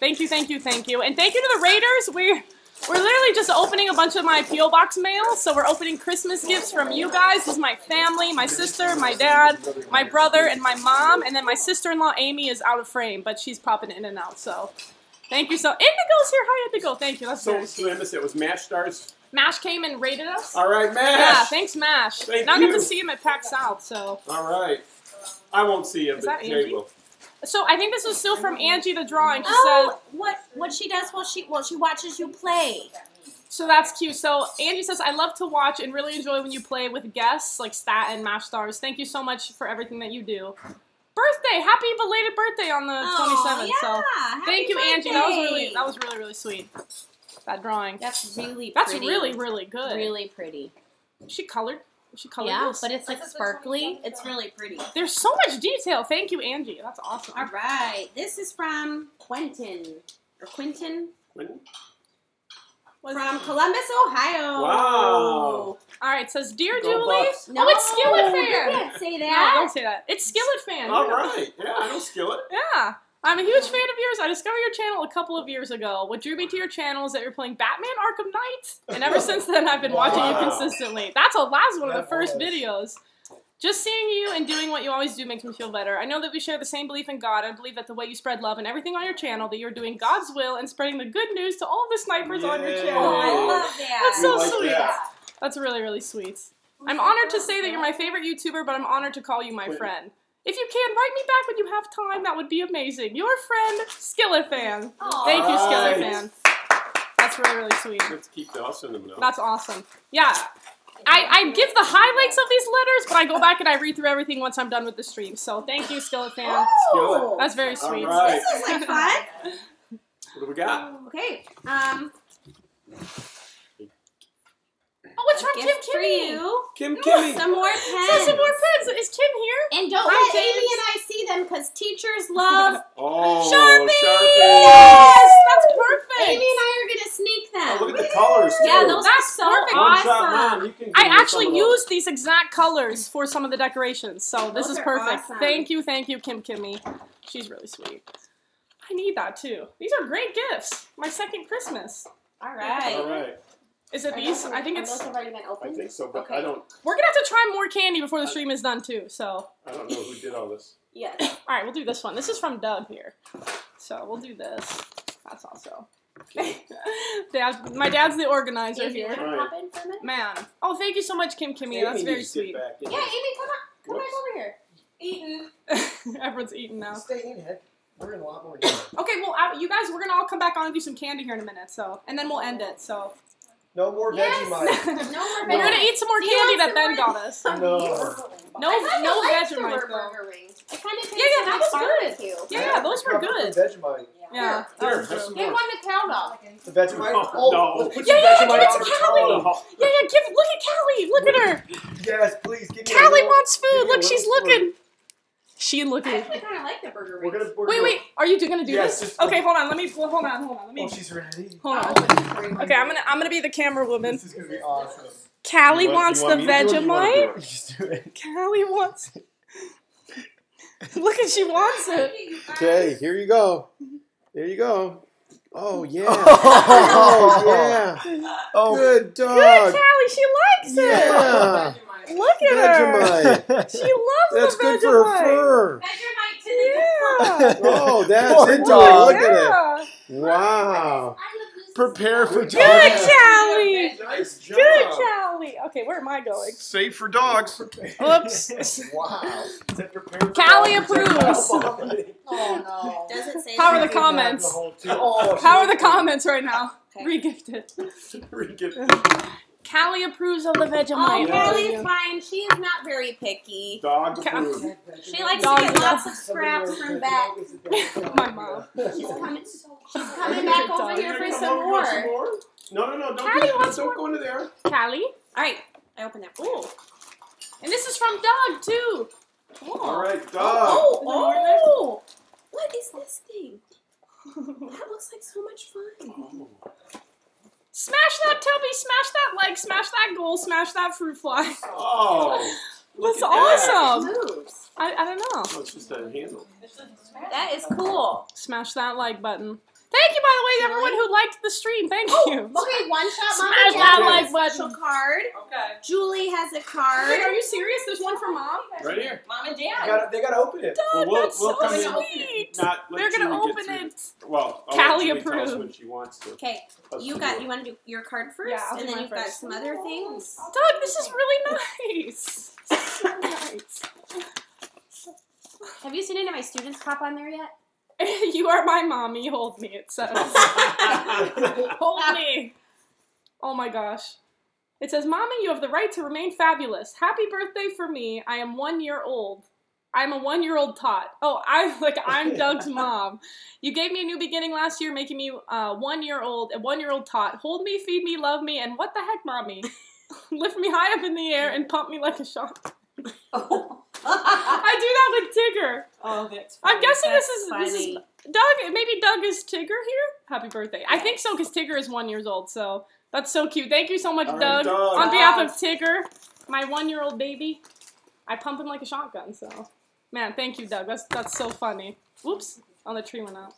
Thank you, thank you, thank you. And thank you to the Raiders. We're, we're literally just opening a bunch of my P.O. Box mail. So we're opening Christmas gifts from you guys. This is my family, my sister, my dad, my brother, and my mom. And then my sister-in-law, Amy, is out of frame, but she's popping in and out. So thank you so Indigo's here. Hi, Indigo. Thank you. That's So, very so I missed it. Was Mash Stars. Mash came and rated us. All right, Mash. Yeah, thanks, Mash. Thank now I get you. to see him at PAX South. So, All right. I won't see him, Is but Jay will. So I think this is still from Angie the drawing. She Oh, what what she does while she while she watches you play. so that's cute. So Angie says, I love to watch and really enjoy when you play with guests like Stat and Mash Stars. Thank you so much for everything that you do. Birthday, happy belated birthday on the Oh, 27th. yeah. So Happy thank you, Angie. That was really that was really really sweet. That drawing. That's really That's pretty. really really good. really pretty. She colored. She colored Yeah, this. but it's like sparkly. It's really pretty. There's so much detail. Thank you, Angie. That's awesome. All right, this is from Quentin or Quentin When- from Columbus, Ohio. Wow. All right, says dear Go Julie. Bucks. No, Oh, it's Skillet You Fan. can't say No, that. don't say that. It's Skillet Fan. All You know. right. Yeah, I know Skillet. Yeah. I'm a huge fan of yours. I discovered your channel a couple of years ago. What drew me to your channel is that you're playing Batman Arkham Knight. And ever since then, I've been watching you consistently. That's a last one of the first was. videos. Just seeing you and doing what you always do makes me feel better. I know that we share the same belief in God. I believe that the way you spread love and everything on your channel, that you're doing God's will and spreading the good news to all the snipers on your channel. Oh, I love that. That's so like sweet. that. That's really, really sweet. I'm honored to say that you're my favorite YouTuber, but I'm honored to call you my Wait. friend. If you can, write me back when you have time. That would be amazing. Your friend, Skillet Fan. Aw. Thank you, Skillet Nice. Fan. That's really, really sweet. Let's keep the us in them. That's awesome. Yeah. I, I give the highlights of these letters, but I go back and I read through everything once I'm done with the stream. So thank you, Skillet Fan. Oh, That's very sweet. right. this is like fun. What do we got? Okay. Um, Oh, it's from Kim gift for Kimmy. you. Kim Kimmy. Some more So pens. some more pens. Is Kim here? And don't let James. Amy and I see them because teachers love Oh, Sharpie. Sharpie. Yes, that's perfect. Amy and I are gonna sneak them. Oh, look at the colors, too. yeah, those That's are so perfect. Awesome. mom, I give me some actually used these exact colors for some of the decorations, so this is perfect. awesome. Thank you, thank you, Kim Kimmy. She's really sweet. I need that too. These are great gifts. My second Christmas. All right. All right. Is it these? I think it's. those have already been I think so, but Okay. I don't. We're gonna have to try more candy before the stream is done too. So, I don't know who did all this. Yes. all right, we'll do this one. This is from Doug here. So we'll do this. That's also. Dad, my dad's the organizer Amy, here. Right. pop in for a minute? Man. Oh, thank you so much, Kim Kimmy. That's very needs to get sweet. back Yeah. Amy, come on, come Whoops. back over here. Eaton. Everyone's eating now. Stay in, heck. We're in a lot more. Okay, well, uh, you guys, we're gonna all come back on and do some candy here in a minute. So, and then we'll end it. So. No more Yes. Vegemite. No more We're gonna eat some more He candy that Ben got us. No. No, no liked the Vegemite though. Burger kind of Yeah, yeah, that was good. Yeah, yeah, those were good. Vegemite. Yeah, that Here, was have good. some Give one to cow dog. The Vegemite. Oh, no. put Yeah, yeah, Vegemite give it to Callie. top. Yeah, yeah, give. Look at Callie. Look at her. Yes, please give me. Callie little- wants food. me Look, she's little looking. She I looking. actually kind of like the burger We're gonna. We're Wait, gonna, wait. Are you gonna do Yes, this? just- Okay, hold on. Let me. Hold on. Hold on. Let me. Oh, she's ready. Hold on. Oh, Okay, I'm gonna. I'm gonna be the camera woman. This is gonna be awesome. Callie You want- wants you the want me to do it you wanna do Vegemite. it? Just do it. Callie wants. Look at she wants it. Okay, here you go. There you go. Oh yeah. Oh, Oh yeah. Oh, Good dog. Good. Callie. She likes it. Yeah. Look at her. Vegemite. She loves That's the good for her Vegemite. fur. Yeah. Oh, that's Poor it. dog. Look at it. Wow. prepare for Good, dog. Callie. Nice job. Good, Callie. Okay, where am I going? Safe for dogs. Oops. Wow. Callie approves. Oh Does it say? How are the comments? Oh, How are the comments right now? Okay. Regifted. Re-gift. Callie approves of the Oh, Vegemite. Callie's fine. She's not very picky. Dog Ca- approved. She likes Dog to get love. lots of scraps from back. My mom. She's coming. She's coming back over Dog. here for some over, you want some more. more? No, no, no. Don't, Callie go, wants don't go into there. Callie. All right, I open that. Ooh. And this is from Dog, too. Cool. All right, oh, dog. Oh, Is there more in there? oh, what is this thing? That looks like so much fun. Oh. Smash that Toby, smash that leg, smash that goal, smash that fruit fly. Oh. That's at that. awesome. Moves. I, I don't know. Oh, it's just a handle. That is cool. Smash that like button. Thank you, by the way, to everyone who liked the stream. Thank oh, you. Okay, one shot. Mom Smash that like a button. special card. Okay. Julie has a Wait, card. are you serious? There's one for mom? Right here. Mom and Dad. gotta, they gotta open it. Doug, Well, we'll- that's we'll so come in. sweet. Not They're gonna Julie open get through. it. Well, I'll Callie let Julie tell us when she wants to. Okay, Us you got. You want to do your card first, Yeah, I'll and then you've got first. some other things. Doug, this is really nice. So nice. Have you seen any of my students pop on there yet? you are my mommy. Hold me, it says. Hold me. Oh my gosh. It says, Mommy, you have the right to remain fabulous. Happy birthday for me. I am one year old. I'm a one year old tot. Oh, I like I'm Doug's mom. You gave me a new beginning last year, making me uh, one year old, a one year old tot. Hold me, feed me, love me, and what the heck, mommy? Lift me high up in the air and pump me like a shot. I do that with Tigger. Oh, that's Funny. I'm funny. guessing this That's is this is. Doug. Maybe Doug is Tigger here. Happy birthday! I think so because Tigger is one years old. So that's so cute. Thank you so much, All right, Doug. Doug. On behalf of Tigger, my one-year-old baby, I pump him like a shotgun. So, man, thank you, Doug. That's that's so funny. Oops, on the tree went out.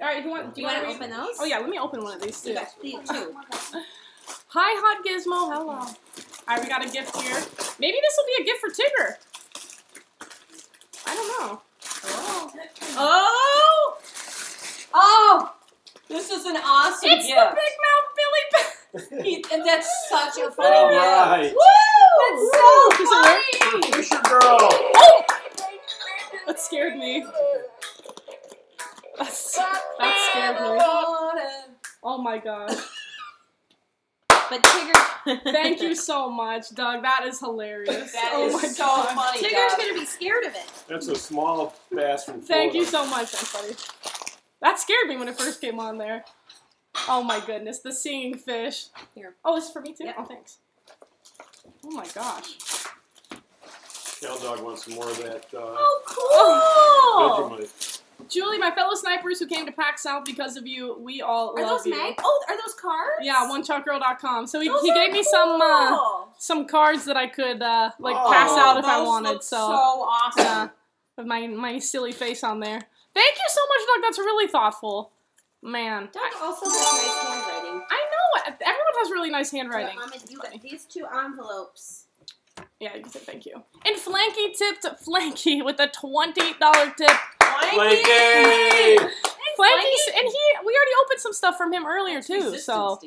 All right, who want? Do you want to open those? Oh yeah, let me open one of these too. You got these too. Hi, Hot Gizmo. Hello. All right, we got a gift here. Maybe this will be a gift for Tigger. I don't know. Oh! Oh! This is an awesome It's the gift. Big Mouth Billy. He- and that's such a funny All gift. right. Woo! That's so Is funny. Fisher girl. Oh! That scared me. That's, that scared me. Oh my gosh. But Tigger. Thank you so much, Doug. That is hilarious. That oh is my so god. funny, Tigger's Doug. gonna be scared of it. That's a small bass from Florida. Thank you so much, that's funny. That scared me when it first came on there. Oh my goodness, the singing fish. Here. Oh, this is for me too? Yep. Oh, thanks. Oh my gosh. Cal Dog wants some more of that uh, Oh, cool. Vegemite. Julie, my fellow snipers who came to PAX South because of you, we all Are love those you. mag? Oh, are those cards? Yeah, oneshotgurl.com. So he, Those he gave me some uh, some cards that I could uh, like Oh, pass out if I wanted. So, so awesome. yeah, with my my silly face on there. Thank you so much, Doug. That's really thoughtful. Man, Doug I, also has nice handwriting. I know everyone has really nice handwriting. Mama, you got these two envelopes. Yeah, you can say thank you. And Flanky tipped Flanky with a twenty dollar tip. Flanky! Flanky, and he we already opened some stuff from him earlier too. So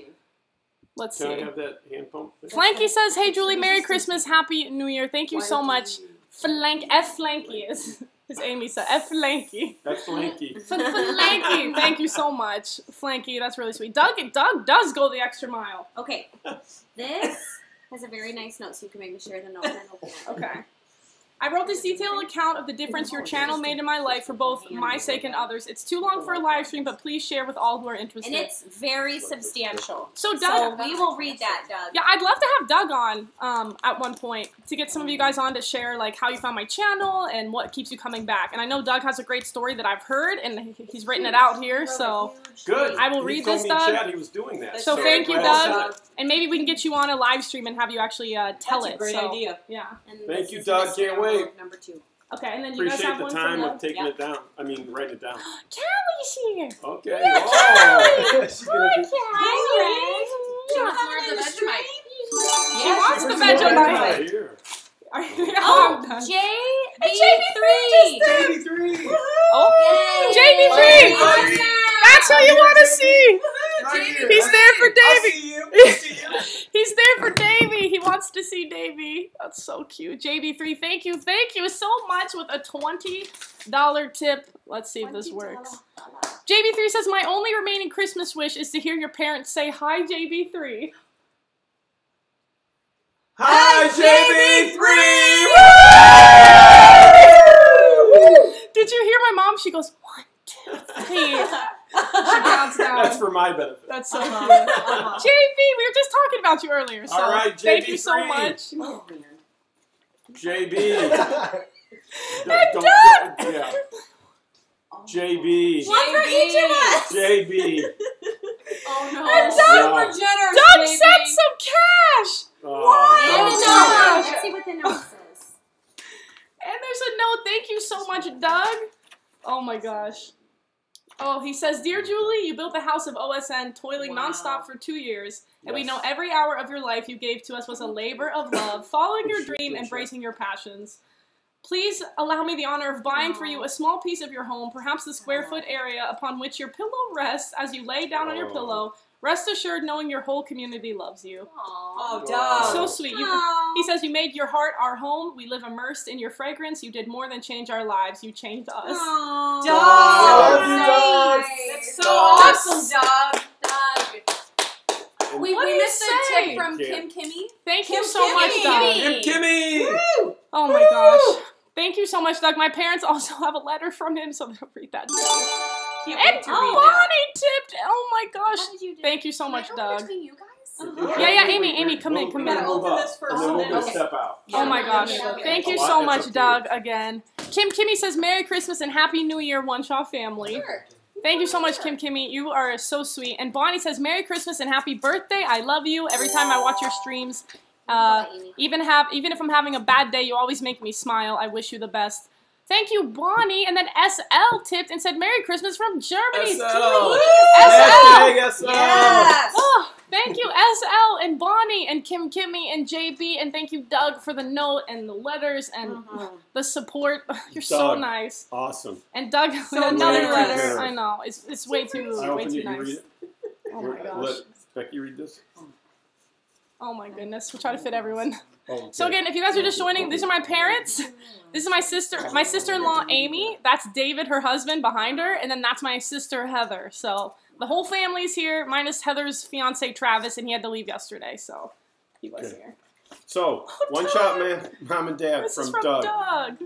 let's Can I see. have that hand pump? Flanky says, "Hey Julie, Merry Christmas, Happy New Year. Thank you so much." Flank F Flanky is as Amy said. F Flanky. That's Flanky. F- Flanky. Thank you so much, Flanky. That's really sweet. Doug Doug does go the extra mile. Okay, this has a very nice note, so you can maybe share the note and open. Okay. I wrote this detailed account of the difference your channel made in my life for both my sake and others. It's too long for a live stream, but please share with all who are interested. And it's very substantial. so So Doug, we will read that, Doug. Yeah, I'd love to have Doug on um, at one point to get some of you guys on to share like how you found my channel and what keeps you coming back. And I know Doug has a great story that I've heard and he's written it out here. So Good. I will He read told this, me in Doug. Chat he was doing that. So thank you, Doug. and maybe we can get you on a live stream and have you actually uh, tell That's it. a great so, idea. Yeah. And Thank you, Doug. Can't wait. Number two. Okay, and then you guys Appreciate have the one time from of taking it down. I mean, writing it down. Callie's here. Okay. Yeah, Oh. She's gonna be- She wants more of the Vegemite. She wants the Vegemite. Vegemite. Right here. Oh, oh, JB3. JB3. oh. JB3. Oh, That's who you want to see. Right here. He's there for I Davy. I see you. He's there for Davy. He wants to see Davy. That's so cute. JB3, thank you, thank you so much with a twenty dollar tip. Let's see if this works. JB3 says my only remaining Christmas wish is to hear your parents say hi, JB3. Hi, JB3. Did you hear my mom? She goes one, two, three. She counts down. That's for my benefit. That's so cute. Uh-huh. JB, we were just talking about you earlier. So All right, thank you so much. Oh. JB. I'm don't- done. don't- yeah. JB. One for each of us. JB. Oh no. I'm done. We're generous, Doug baby. sent some cash. Oh, And don't a do note. that. Let's see what the note says. And there's a note. Thank you so much, Doug. Oh my gosh. Oh, he says, Dear Julie, you built the house of OSN, toiling Wow. nonstop for two years, and we know every hour of your life you gave to us was a labor of love, following your dream, embracing your passions. Please allow me the honor of buying for you a small piece of your home, perhaps the square foot area upon which your pillow rests as you lay down on your Oh. pillow. Rest assured, knowing your whole community loves you. Oh, Wow. Doug. So sweet. You, he says, You made your heart our home. We live immersed in your fragrance. You did more than change our lives. You changed us. Aw. Love Doug. Doug. That's so Doug. awesome, Doug. Doug. We, What we missed say? a tip from Kim Kimmy. Thank Kim you so much, Kimmy. Doug. Kim Kimmy. Oh my gosh. Thank you so much, Doug. My parents also have a letter from him, so they'll read that. Too. Can't And wait to Bonnie read that. tipped. Oh my gosh. How did you do? Thank you so Can much, go Doug. Between you guys. Yeah, yeah, Amy, Amy, come in, We'll- come we'll in. move Open this first, and then we're then- gonna step out. Oh my gosh. yeah, yeah. Thank you so much, Doug, again. Kim Kimmy says Merry Christmas and Happy New Year, One Shot Family. Sure. Thank you so much, Kim Kimmy. You are so sweet. And Bonnie says Merry Christmas and Happy Birthday. I love you. Every time I watch your streams, uh, even have even if I'm having a bad day, you always make me smile. I wish you the best. Thank you, Bonnie. And then SL tipped and said Merry Christmas from Germany. SL. Julie. Hashtag SL. Yes. Oh, thank you, SL and Bonnie and Kim Kimmy and JB. And thank you, Doug, for the note and the letters and Mhm. the support. You're so nice. Awesome. And Doug, So another generous. letter. I know. It's, it's way too, I way open too. You nice. Oh my gosh. Let Becky read this. Oh my goodness. We'll try to fit everyone. Oh, So again, if you guys are just joining, these are my parents. This is my sister, my sister-in-law Amy. That's David, her husband, behind her, and then that's my sister Heather. So the whole family's here, minus Heather's fiance Travis, and he had to leave yesterday, so he was Okay. here. So, oh, one shot man, mom and dad This from, from Doug. Doug.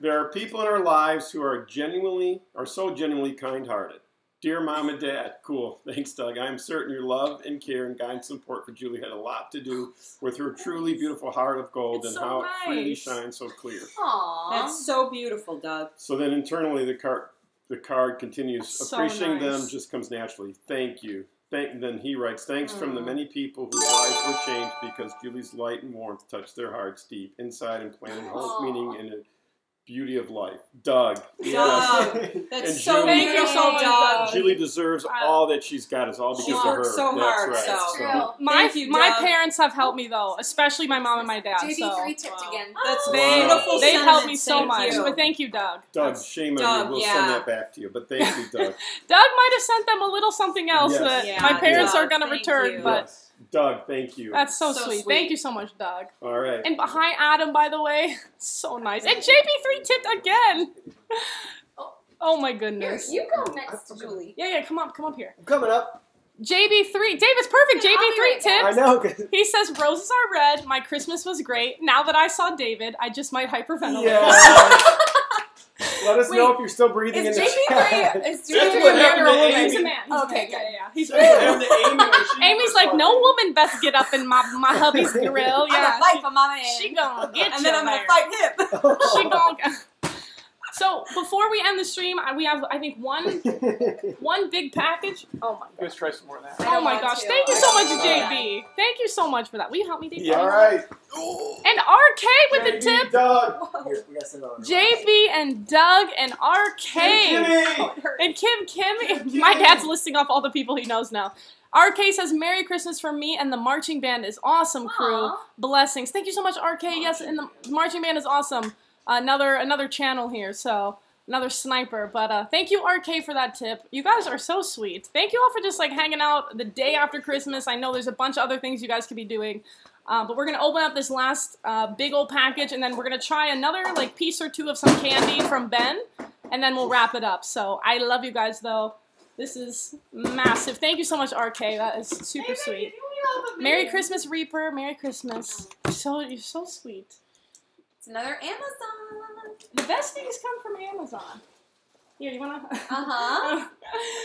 There are people in our lives who are genuinely, are so genuinely kind-hearted. Dear mom and dad, cool. Thanks, Doug. I am certain your love and care and guidance and support for Julie had a lot to do with her truly beautiful heart of gold It's and so how it freely shines so clear. Aww. That's so beautiful, Doug. So then internally, the card, the card continues. That's so Appreciating nice. them just comes naturally. Thank you. Thank. Then he writes, thanks from the mm. many people whose lives were changed because Julie's light and warmth touched their hearts deep inside and planted hope, meaning in the beauty of life. Doug. Doug. That's And so Julie- Thank you beautiful, Doug. Doug. Julie deserves I- all that she's got. It's all because She of worked her. so That's hard, right. so- True. My you, my parents have helped me though, especially my mom and my dad. JB3 So tipped Wow. again. That's they beautiful. they've helped me so Thank much. you. But thank you, Doug. Doug, That's- shame on you. We'll yeah. send that back to you. But thank you, Doug. Doug might have sent them a little something else Yes. that Yeah, my parents Doug, are gonna return, you. but Yes. Doug, thank you. that's so, So sweet. sweet. Thank you so much, Doug. all right. And hi, Adam, by the way. So nice. And JB3 tipped again. Oh, oh my Here, goodness. you go next, Julie. Yeah, yeah, come up, come up here. I'm coming up. JB3, David's perfect. Yeah, I'll be JB3 right back. I tipped. know. 'cause- He says roses are red. My Christmas was great. Now that I saw David, I just might hyperventilate. Yeah. Let us know if you're still breathing Is in the chat. JB3 is That's JB3 what a man happened or a to woman? He's a Amy. man. He's Okay, man. good. Yeah, yeah, yeah. He's That's what happened to Amy Amy's like, no woman best get up in my, my hubby's grill. I'm Yeah, gonna fight for my man. she, she gonna get and you then I'm gonna fight him. She gonna. So before we end the stream, I- we have I think one one big package. Oh my god. Let's try some more of that. I Oh don't my want gosh! to. Thank you so much. JB. Thank you so much for that. Will you help me, JB? All right. And RK with the tip. Doug. Here, we got some on. JB and Doug and RK. Kimmy. And Kim Kim. My dad's listing off all the people he knows now. RK says, Merry Christmas from me and the marching band is awesome crew. Aw. Blessings. Thank you so much, RK. Yes, and the marching band is awesome. Another another channel here, so another sniper. But uh, thank you, RK, for that tip. You guys are so sweet. Thank you all for just like hanging out the day after Christmas. I know there's a bunch of other things you guys could be doing. Uh, but we're gonna open up this last uh, big old package, and then we're gonna try another like piece or two of some candy from Ben, and then we'll wrap it up. So I love you guys though. This is massive. Thank you so much, RK. That is super sweet. Merry Christmas, Reaper. Merry Christmas. So you're so sweet. It's another Amazon. The best things come from Amazon. Here, you wanna? Uh huh.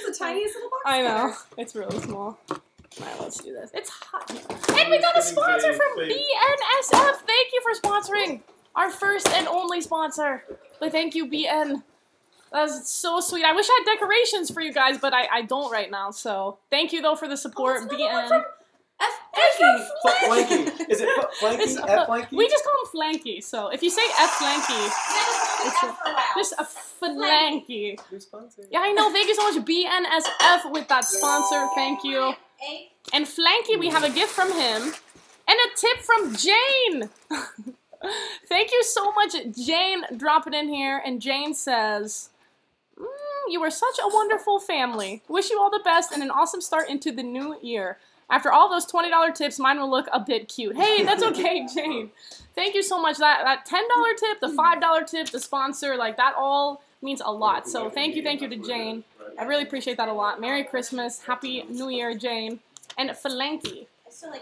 It's the tiniest little box. I know. It's really small. Alright, let's do this. It's hot here. And we got a sponsor from BNSF. Thank you for sponsoring. Our first and only sponsor. But thank you, BN. That's so sweet. I wish I had decorations for you guys, but I, I don't right now. So thank you though for the support, Oh, it's another one BN. from F. Flanky. Is it flanky? It's a- F flanky? We just call him Flanky. So if you say F Flanky, It's a, just a Flanky. Yeah, I know. Thank you so much, BNSF, with that sponsor. Thank you. And Flanky, we have a gift from him. And a tip from Jane. Thank you so much, Jane. Drop it in here. And Jane says, "Mm, You are such a wonderful family. Wish you all the best and an awesome start into the new year. After all those $20 tips, mine will look a bit cute. Hey, that's okay, Jane. Thank you so much. That, that $10 tip, the $5 tip, the sponsor, like that all means a lot. So thank you, thank you to Jane. I really appreciate that a lot. Merry Christmas, Happy New Year, Jane, and Flanky.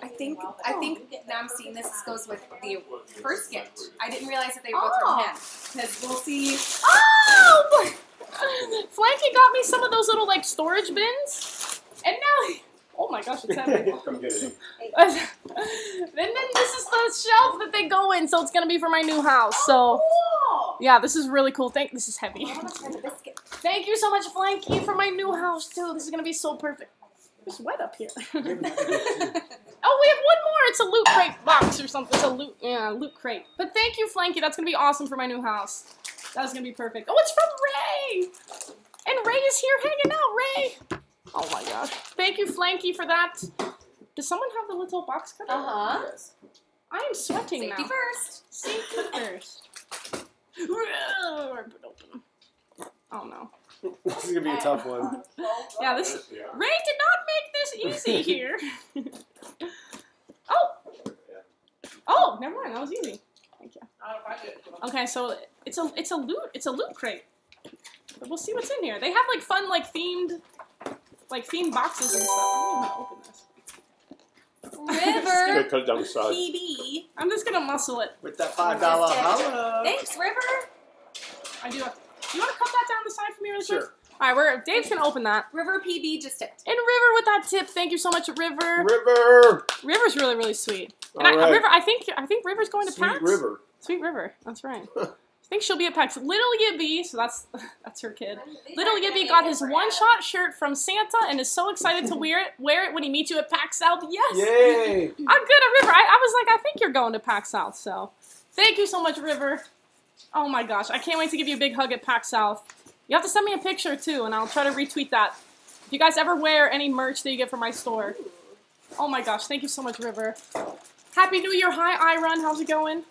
I think I think now I'm seeing this. This goes with the first gift. I didn't realize that they were both Oh. from him because we'll see. Oh! Flanky got me some of those little like storage bins, and now, oh my gosh, it's heavy. Come get it. and then this is the shelf that they go in, so it's gonna be for my new house. So yeah, this is really cool. Thank this is heavy. Thank you so much, Flanky, for my new house too. This is gonna be so perfect. It's wet up here. oh, we have one more. It's a loot crate box or something. It's a loot, yeah, loot crate. But thank you, Flanky. That's gonna be awesome for my new house. That's gonna be perfect. Oh, it's from Ray, and Ray is here hanging out. Ray. Oh my gosh. Thank you, Flanky, for that. Does someone have the little box cutter? Uh huh. I am sweating Safety now. first. Safety first. Rip it open. Oh no. This is gonna be a tough one. Yeah, this Ray did not make this easy here. oh. Oh, never mind. That was easy. Thank you. Okay, so it's a it's a loot it's a loot crate. But we'll see what's in here. They have like fun like themed like themed boxes and stuff. I don't know how to open this. River cut it down the side. PB. I'm just gonna muscle it. With that five dollar holla. Thanks, River. I do have to. You want to cut that down the side for me really quick? Sure. All right, we're Dave's gonna open that. River PB just tipped. And River with that tip. Thank you so much, River. River. River's really really sweet. And All I, right. River, I think I think River's going to Sweet PAX. River. Sweet River. That's right. I think she'll be at PAX. Little Yibby, so that's that's her kid. Little Yibby got his one-shot shirt from Santa and is so excited to wear it wear it when he meets you at PAX South. Yes. Yay. I'm good at River. I, I was like, I think you're going to PAX South, so thank you so much, River. Oh my gosh, I can't wait to give you a big hug at PAX South. You have to send me a picture too, and I'll try to retweet that. If you guys ever wear any merch that you get from my store. Oh my gosh, thank you so much, River. Happy New Year. Hi, Iron. How's it going?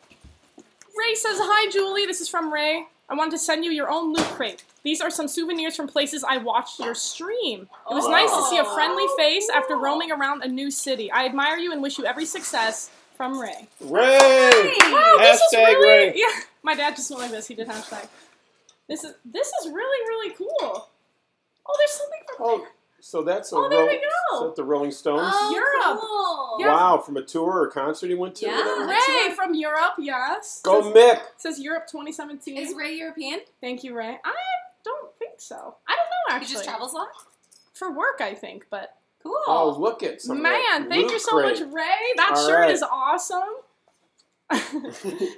Ray says, Hi, Julie. This is from Ray. I wanted to send you your own loot crate. These are some souvenirs from places I watched your stream. It was nice to see a friendly oh. face after roaming around a new city. I admire you and wish you every success. From Ray. Ray. Wow, this is really Ray. yeah. My dad just went like this. He did hashtag. This is this is really really cool. Oh, there's something from Oh, so that's a Oh, there Ro- we go. Is that the Rolling Stones? Oh, Europe. cool. Yeah. Wow, from a tour or concert you went to? Yeah. Ray from Europe. Yes. Go says, Mick. says Europe 2017. Is Ray European? Thank you, Ray. I don't think so. I don't know actually. He just travels a lot. for work, I think. But Cool. Oh, look at some man, that thank loot you so crate. much, Ray. That All shirt right. is awesome.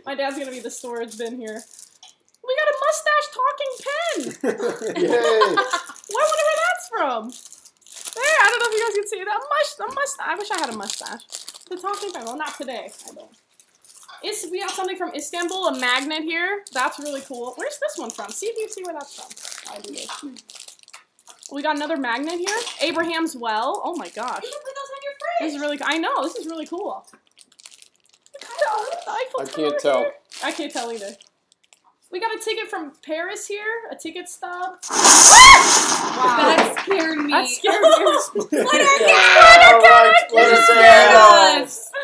My dad's gonna be the storage bin here. We got a mustache talking pen. Yay! I wonder where that's from. There, I don't know if you guys can see that. Mush, a mustache. I wish I had a mustache. The talking pen. Well, not today. I don't. Is we got something from Istanbul, a magnet here. That's really cool. Where's this one from? See if you see where that's from. I do this. We got another magnet here. Abraham's well. Oh my gosh. You can put those on your fridge. This is really. I know. This is really cool. Look at I can't tell. here. I can't tell either. We got a ticket from Paris here. A ticket stub. Ah! Wow. That scared me. That scared oh me. All right, let us Scared in. us.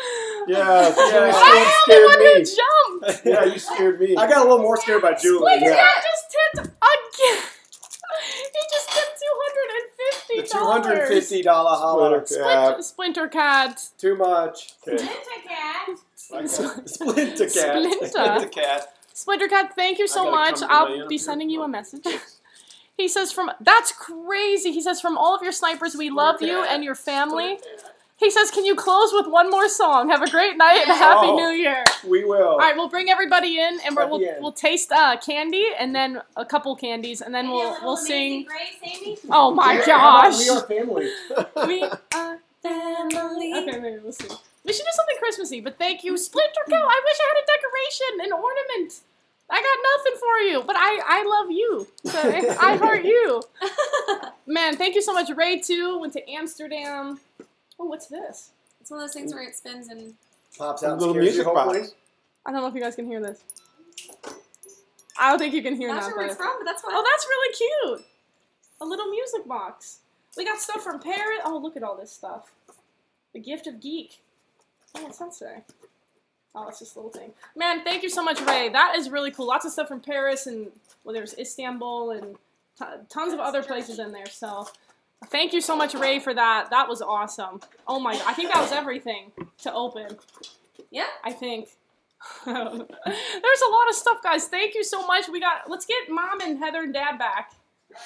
Yeah, Julie I am the one scared who jumped. Yeah, you scared me. I got a little more scared by Julie. Look at Yeah. that just tipped again. he just tipped two hundred and fifty The two hundred dollars. fifty holler Splinter, cap. Splinter Cat. Too much. Okay. Cat. Like that. Splinter cat. Splinter. Splinter cat. Splinter Cat, thank you so much. come to my I'll be sending you a message. He says from that's crazy. He says from all of your snipers, we love you and your family. He says, can you close with one more song? Have a great night and a happy Oh. new year. We will. All right, we'll bring everybody in and we'll, we'll, we'll taste uh, candy and then a couple candies and then Maybe we'll little we'll sing. Grace, Amy? Oh my Yeah, gosh. We are family. We are Family. okay. Maybe we'll see. We should do something Christmassy. But thank you, mm-hmm. Splinter Co. I wish I had a decoration, an ornament. I got nothing for you, but I I love you. So I heart you. Man, thank you so much. Ray too went to Amsterdam. Oh, what's this? It's one of those things where it spins and Pops out and Little music box. I don't know if you guys can hear this. I don't think you can hear not that. sure where but- it's from, but that's fine. Oh, that's really cute. A little music box. We got stuff from Paris. Oh, look at all this stuff. The gift of geek. Oh, what's that say? Oh, it's just a little thing. Man, thank you so much, Ray. That is really cool. Lots of stuff from Paris and well, there's Istanbul and tons of other places in there. So, thank you so much, Ray, for that. That was awesome. Oh my god, I think that was everything to open. Yeah. I think. There's a lot of stuff, guys. Thank you so much. We got. Let's get mom and Heather and Dad back,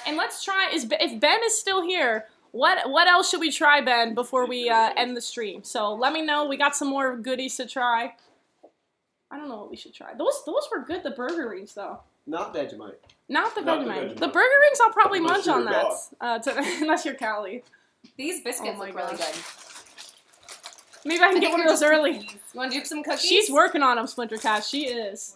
and let's try. Is if Ben is still here? What what else should we try, Ben, before we uh, end the stream? So let me know. We got some more goodies to try. I don't know what we should try. Those those were good. The burger rings though. Not Vegemite. Not the Not the Vegemite. Vegemite. The burger rings, I'll probably Unless munch on that. dog. Uh, to, unless you're Callie. These biscuits Oh my look really good. Maybe I can get one of those early. You want to do some cookies? She's working on them, Splinter Cat. She is.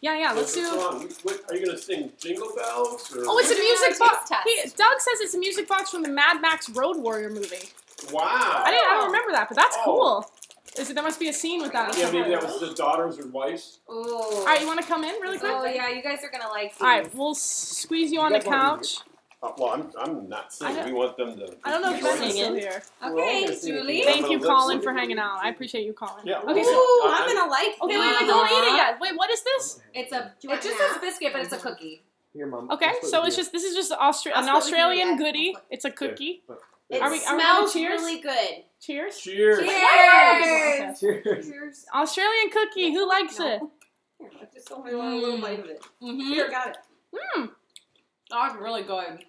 Yeah, yeah. Let's What's do. song? What, are you gonna sing Jingle Bells? Or Oh, it's a music box. He. Doug says it's a music box from the Mad Max Road Warrior movie. wow. I didn't. I don't remember that, but that's Oh. cool. Is it? There must be a scene with that. Yeah, maybe that was the daughters or wives. Ooh. All right, you want to come in really oh, quick? Oh yeah, you guys are gonna like these. All right, we'll squeeze you on the guys wanna couch. Uh, well, I'm, I'm not I saying we want them to. I don't know if join Ben is us. still here. We're Okay, gonna sing it Julie. Thank you, Colin, for hanging out. I appreciate you, Colin. Yeah. Okay, Ooh, so I- I'm gonna like. okay, wait, wait, don't eat it yet. Wait, what is this? It's a. It just says biscuit, but it's a cookie. Here, mom. Okay, so it's just this is just Austra- an split with you, Australian goodie. It's a cookie. It Are we- are we having smells cheers? really good. Cheers. Cheers. Cheers. Cheers. Cheers. Australian cookie. Who likes it? Here, I just only want a little bite of it. Mm-hmm. Here, got it. Mm. That's really good.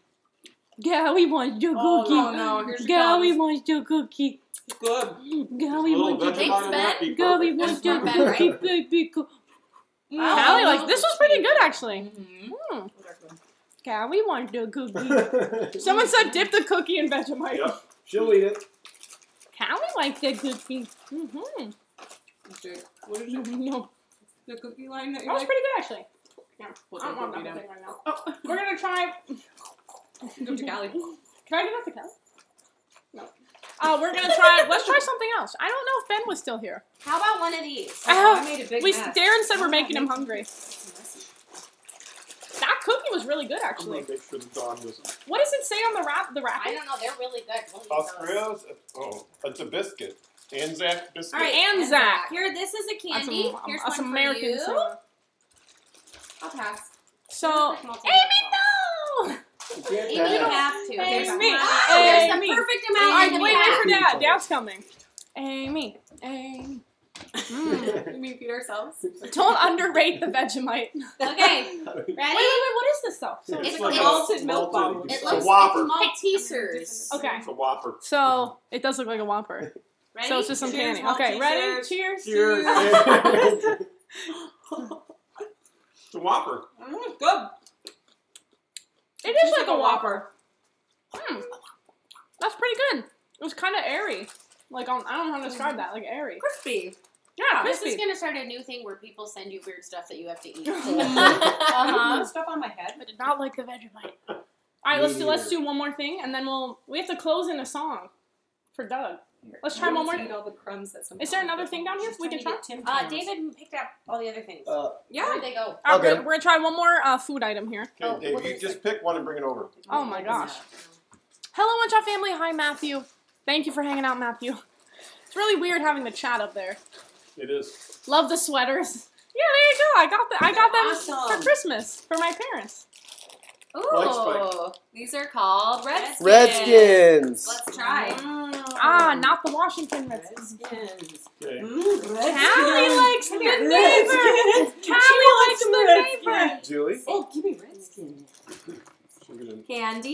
Gowie wants your Oh, cookie. no, no, here she Gowie comes. wants your cookie. Good. Gowie Little wants your Vegemite Thanks, in that, be Gowie perfect. wants It's your from Ben, right? cookie, baby. co- Oh, Callie likes this was pretty good actually. Mm-hmm. Mm. Callie wants your cookie. Someone said dip the cookie in Vegemite. Yep. She'll eat it. Callie likes the cookie. Mm-hmm. What is it? No, The cookie line that you that was like? pretty good actually. Yeah, Put I don't want that cookie whole down. thing right now. Oh, we're gonna try. Go to Callie. Can I get that to Callie? No. Uh, we're gonna try. Let's try something else. I don't know if Ben was still here. How about one of these? Oh, I made a big we mess. Darren said we're making him hungry. That cookie was really good I'm actually. gonna make sure the dog doesn't. What does it say on the wrap? The I don't know. They're really good. We'll eat. Australia's. Oh, it's a biscuit. Anzac biscuit. All right, And Zach. Here, this is a That's candy. some, Here's us one Americans. for you. uh, I'll pass. So, Here's Amy, tomato! You don't have to. Amy, There's, Amy. oh, there's the perfect amount. right, in wait, wait for Dad. Dad's coming. Amy, Amy. Mm. You mean feed ourselves? Don't underrate the Vegemite. Wait, Okay, wait, ready? wait. What is this stuff? So, It's It's like like a a malted milk malted- bottle. It It's a looks Whopper. like Maltesers. okay. It's a Whopper. So it does look like a Whopper. Ready? So it's just some Cheers, candy. Okay, ready? Cheers. Cheers. It's a Whopper. Mm, good. It is like a Whopper. Hmm. That's pretty good. It was kind of airy. Like on, I don't know how to describe that. Like airy. Crispy. Yeah, This crispy. is gonna start a new thing where people send you weird stuff that you have to eat. Uh-huh. Stuff on my head. I did not like the Vegemite. All right, let's do let's do one more thing, and then we'll we have to close in a song for Doug. Let's try one more. Eat all the crumbs that some Is there another thing down here we can trying try? to get Tim Uh, David picked up all the other things. Uh, Yeah. Where'd they go? All right, Okay. we're, we're gonna try one more uh, food item here. Okay, Oh, Dave, you just pick one and bring it over. Oh my gosh. Hello, One Shot family. Hi, Matthew. Thank you for hanging out, Matthew. It's really weird having the chat up there. It is. Love the sweaters. Yeah, there you go. I got the, I got them Awesome. for Christmas for my parents. Ooh, these are called Redskins. Redskins. Let's try. Ah, not the Washington Redskins. Redskins. Okay. Mm, Callie likes the Redskins. neighbor. Callie likes the neighbor. Julie, Oh, give me Redskins. We're gonna- Candy.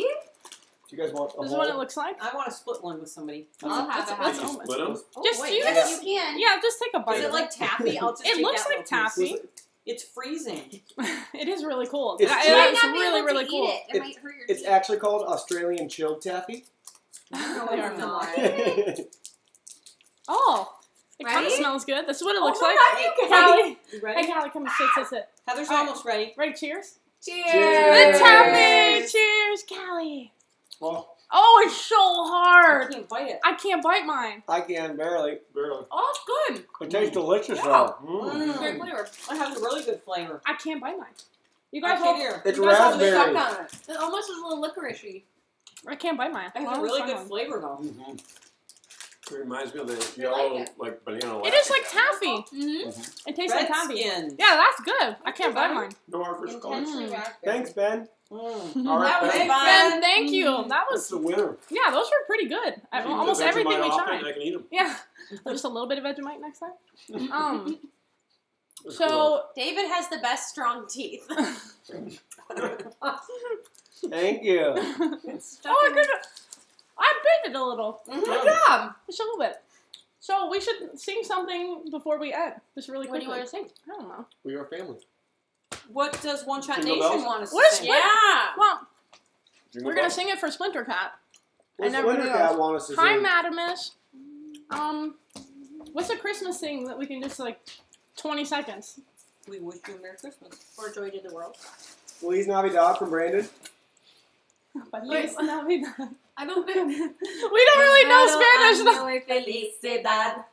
do you guys want a This is what it bowl? looks like. I want to split one with somebody. I'll have Let's- a let's half. open Split 'em? Oh, Just wait, you I guys- You can. Yeah, just take a bite. Is it like taffy? I'll just It take looks like little piece. taffy. It's freezing. it is really cool. It's It- You it- might it's really, really to cool. It. It, It- might hurt your It's teeth. actually called Australian chilled taffy. No, They are not. Oh, it kind of smells good. This is what it Oh looks my like. God, you Callie, You hey ready? Callie, come sit, sit, sit. Heather's All right. almost ready. Ready? Cheers. Cheers. The Cheers. taffy. Cheers, Callie. Well, Oh, it's so hard. I can't bite it. I can't bite mine. I can barely. barely. Oh, it's good. It tastes delicious Yeah. though. Mm. Mm. Great flavor. It has a really good flavor. I can't bite mine. You guys hold. hear. It's You guys hold the raspberry. duck on it. It almost is a little licoricey. I can't bite mine. It has a really good fine. flavor though. Mhm. It reminds me of the yellow, like like, banana. It is like taffy. Mm-hmm. It tastes like taffy. Redskins. Yeah, that's good. I can't bite mine. No, our first color. Intensely Mm. raspberry. Thanks, Ben. Mm. All right, That was Ben. fun. Ben, thank you. That That's was the winner. yeah. Those were pretty good. I, You almost everything we tried. I can eat them. Yeah, just a little bit of Vegemite next time. Um, so David has the best strong teeth. Thank you. oh, I could. I bit it a little. Mhm. Good job. Just a little bit. So we should sing something before we end. Just really What do you want to sing? I don't know. We are family. What does One Shot Nation bells? want us to What is sing? Splinter? Yeah. Well, Jingle we're gonna bells? sing it for Splinter Cat. I What's never Winter knew. Cat want us to Hi, sing? Hi, Madamus. Um, what's a Christmas thing that we can just like, twenty seconds? We wish you a Merry Christmas. Or Joy to the World. Feliz Navidad from Brandon. Feliz Navidad. I don't we don't really know Spanish though. Felicidad.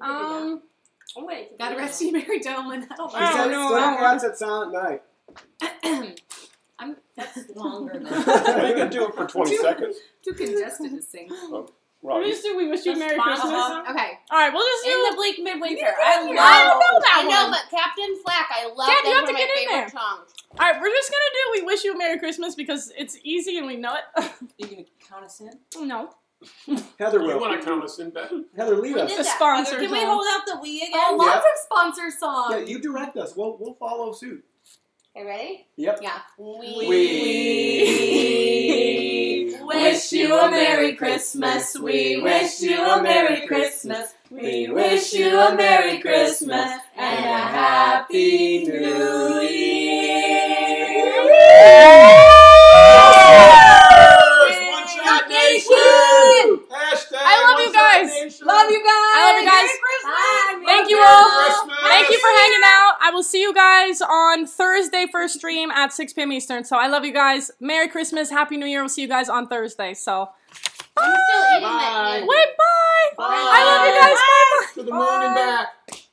Um, Oh wait, got a Rusty Mary Gentleman. I don't He Oh, said no. Stone Rats at Silent Night. I'm that's longer. you can do it for 20 seconds. Too congested to sing. We'll just do "We Wish You a Merry That's Christmas." fine. song. Okay. All right, we'll just do. In the bleak midwinter. You I don't love. know that I know, one. but Captain Flack. I love Dad, you have one to get in there. songs. All right, we're just gonna do "We Wish You a Merry Christmas" because it's easy and we know it. You gonna count us in? no, Heather will. You want to count us in, Beth? Heather, lead us. did the sponsor. Can we song. hold out the we again? Oh, lots yeah. of sponsor songs. Yeah, you direct us. We'll we'll follow suit. Okay, ready? Yep. Yeah. We, We wish you a Merry Christmas. We wish you a Merry Christmas. We wish you a Merry Christmas and a Happy New It's One Shot Nation! Hashtag I love you guys. Love you guys. I love you guys. Bye. Thank you all. Christmas. Thank you for hanging out. I will see you guys on Thursday for a stream at 6 p.m. Eastern. So I love you guys. Merry Christmas, Happy New Year. We'll see you guys on Thursday. So I'm still eating Bye. that. wait, bye. Bye. I love you guys. Bye bye. To the moon and back.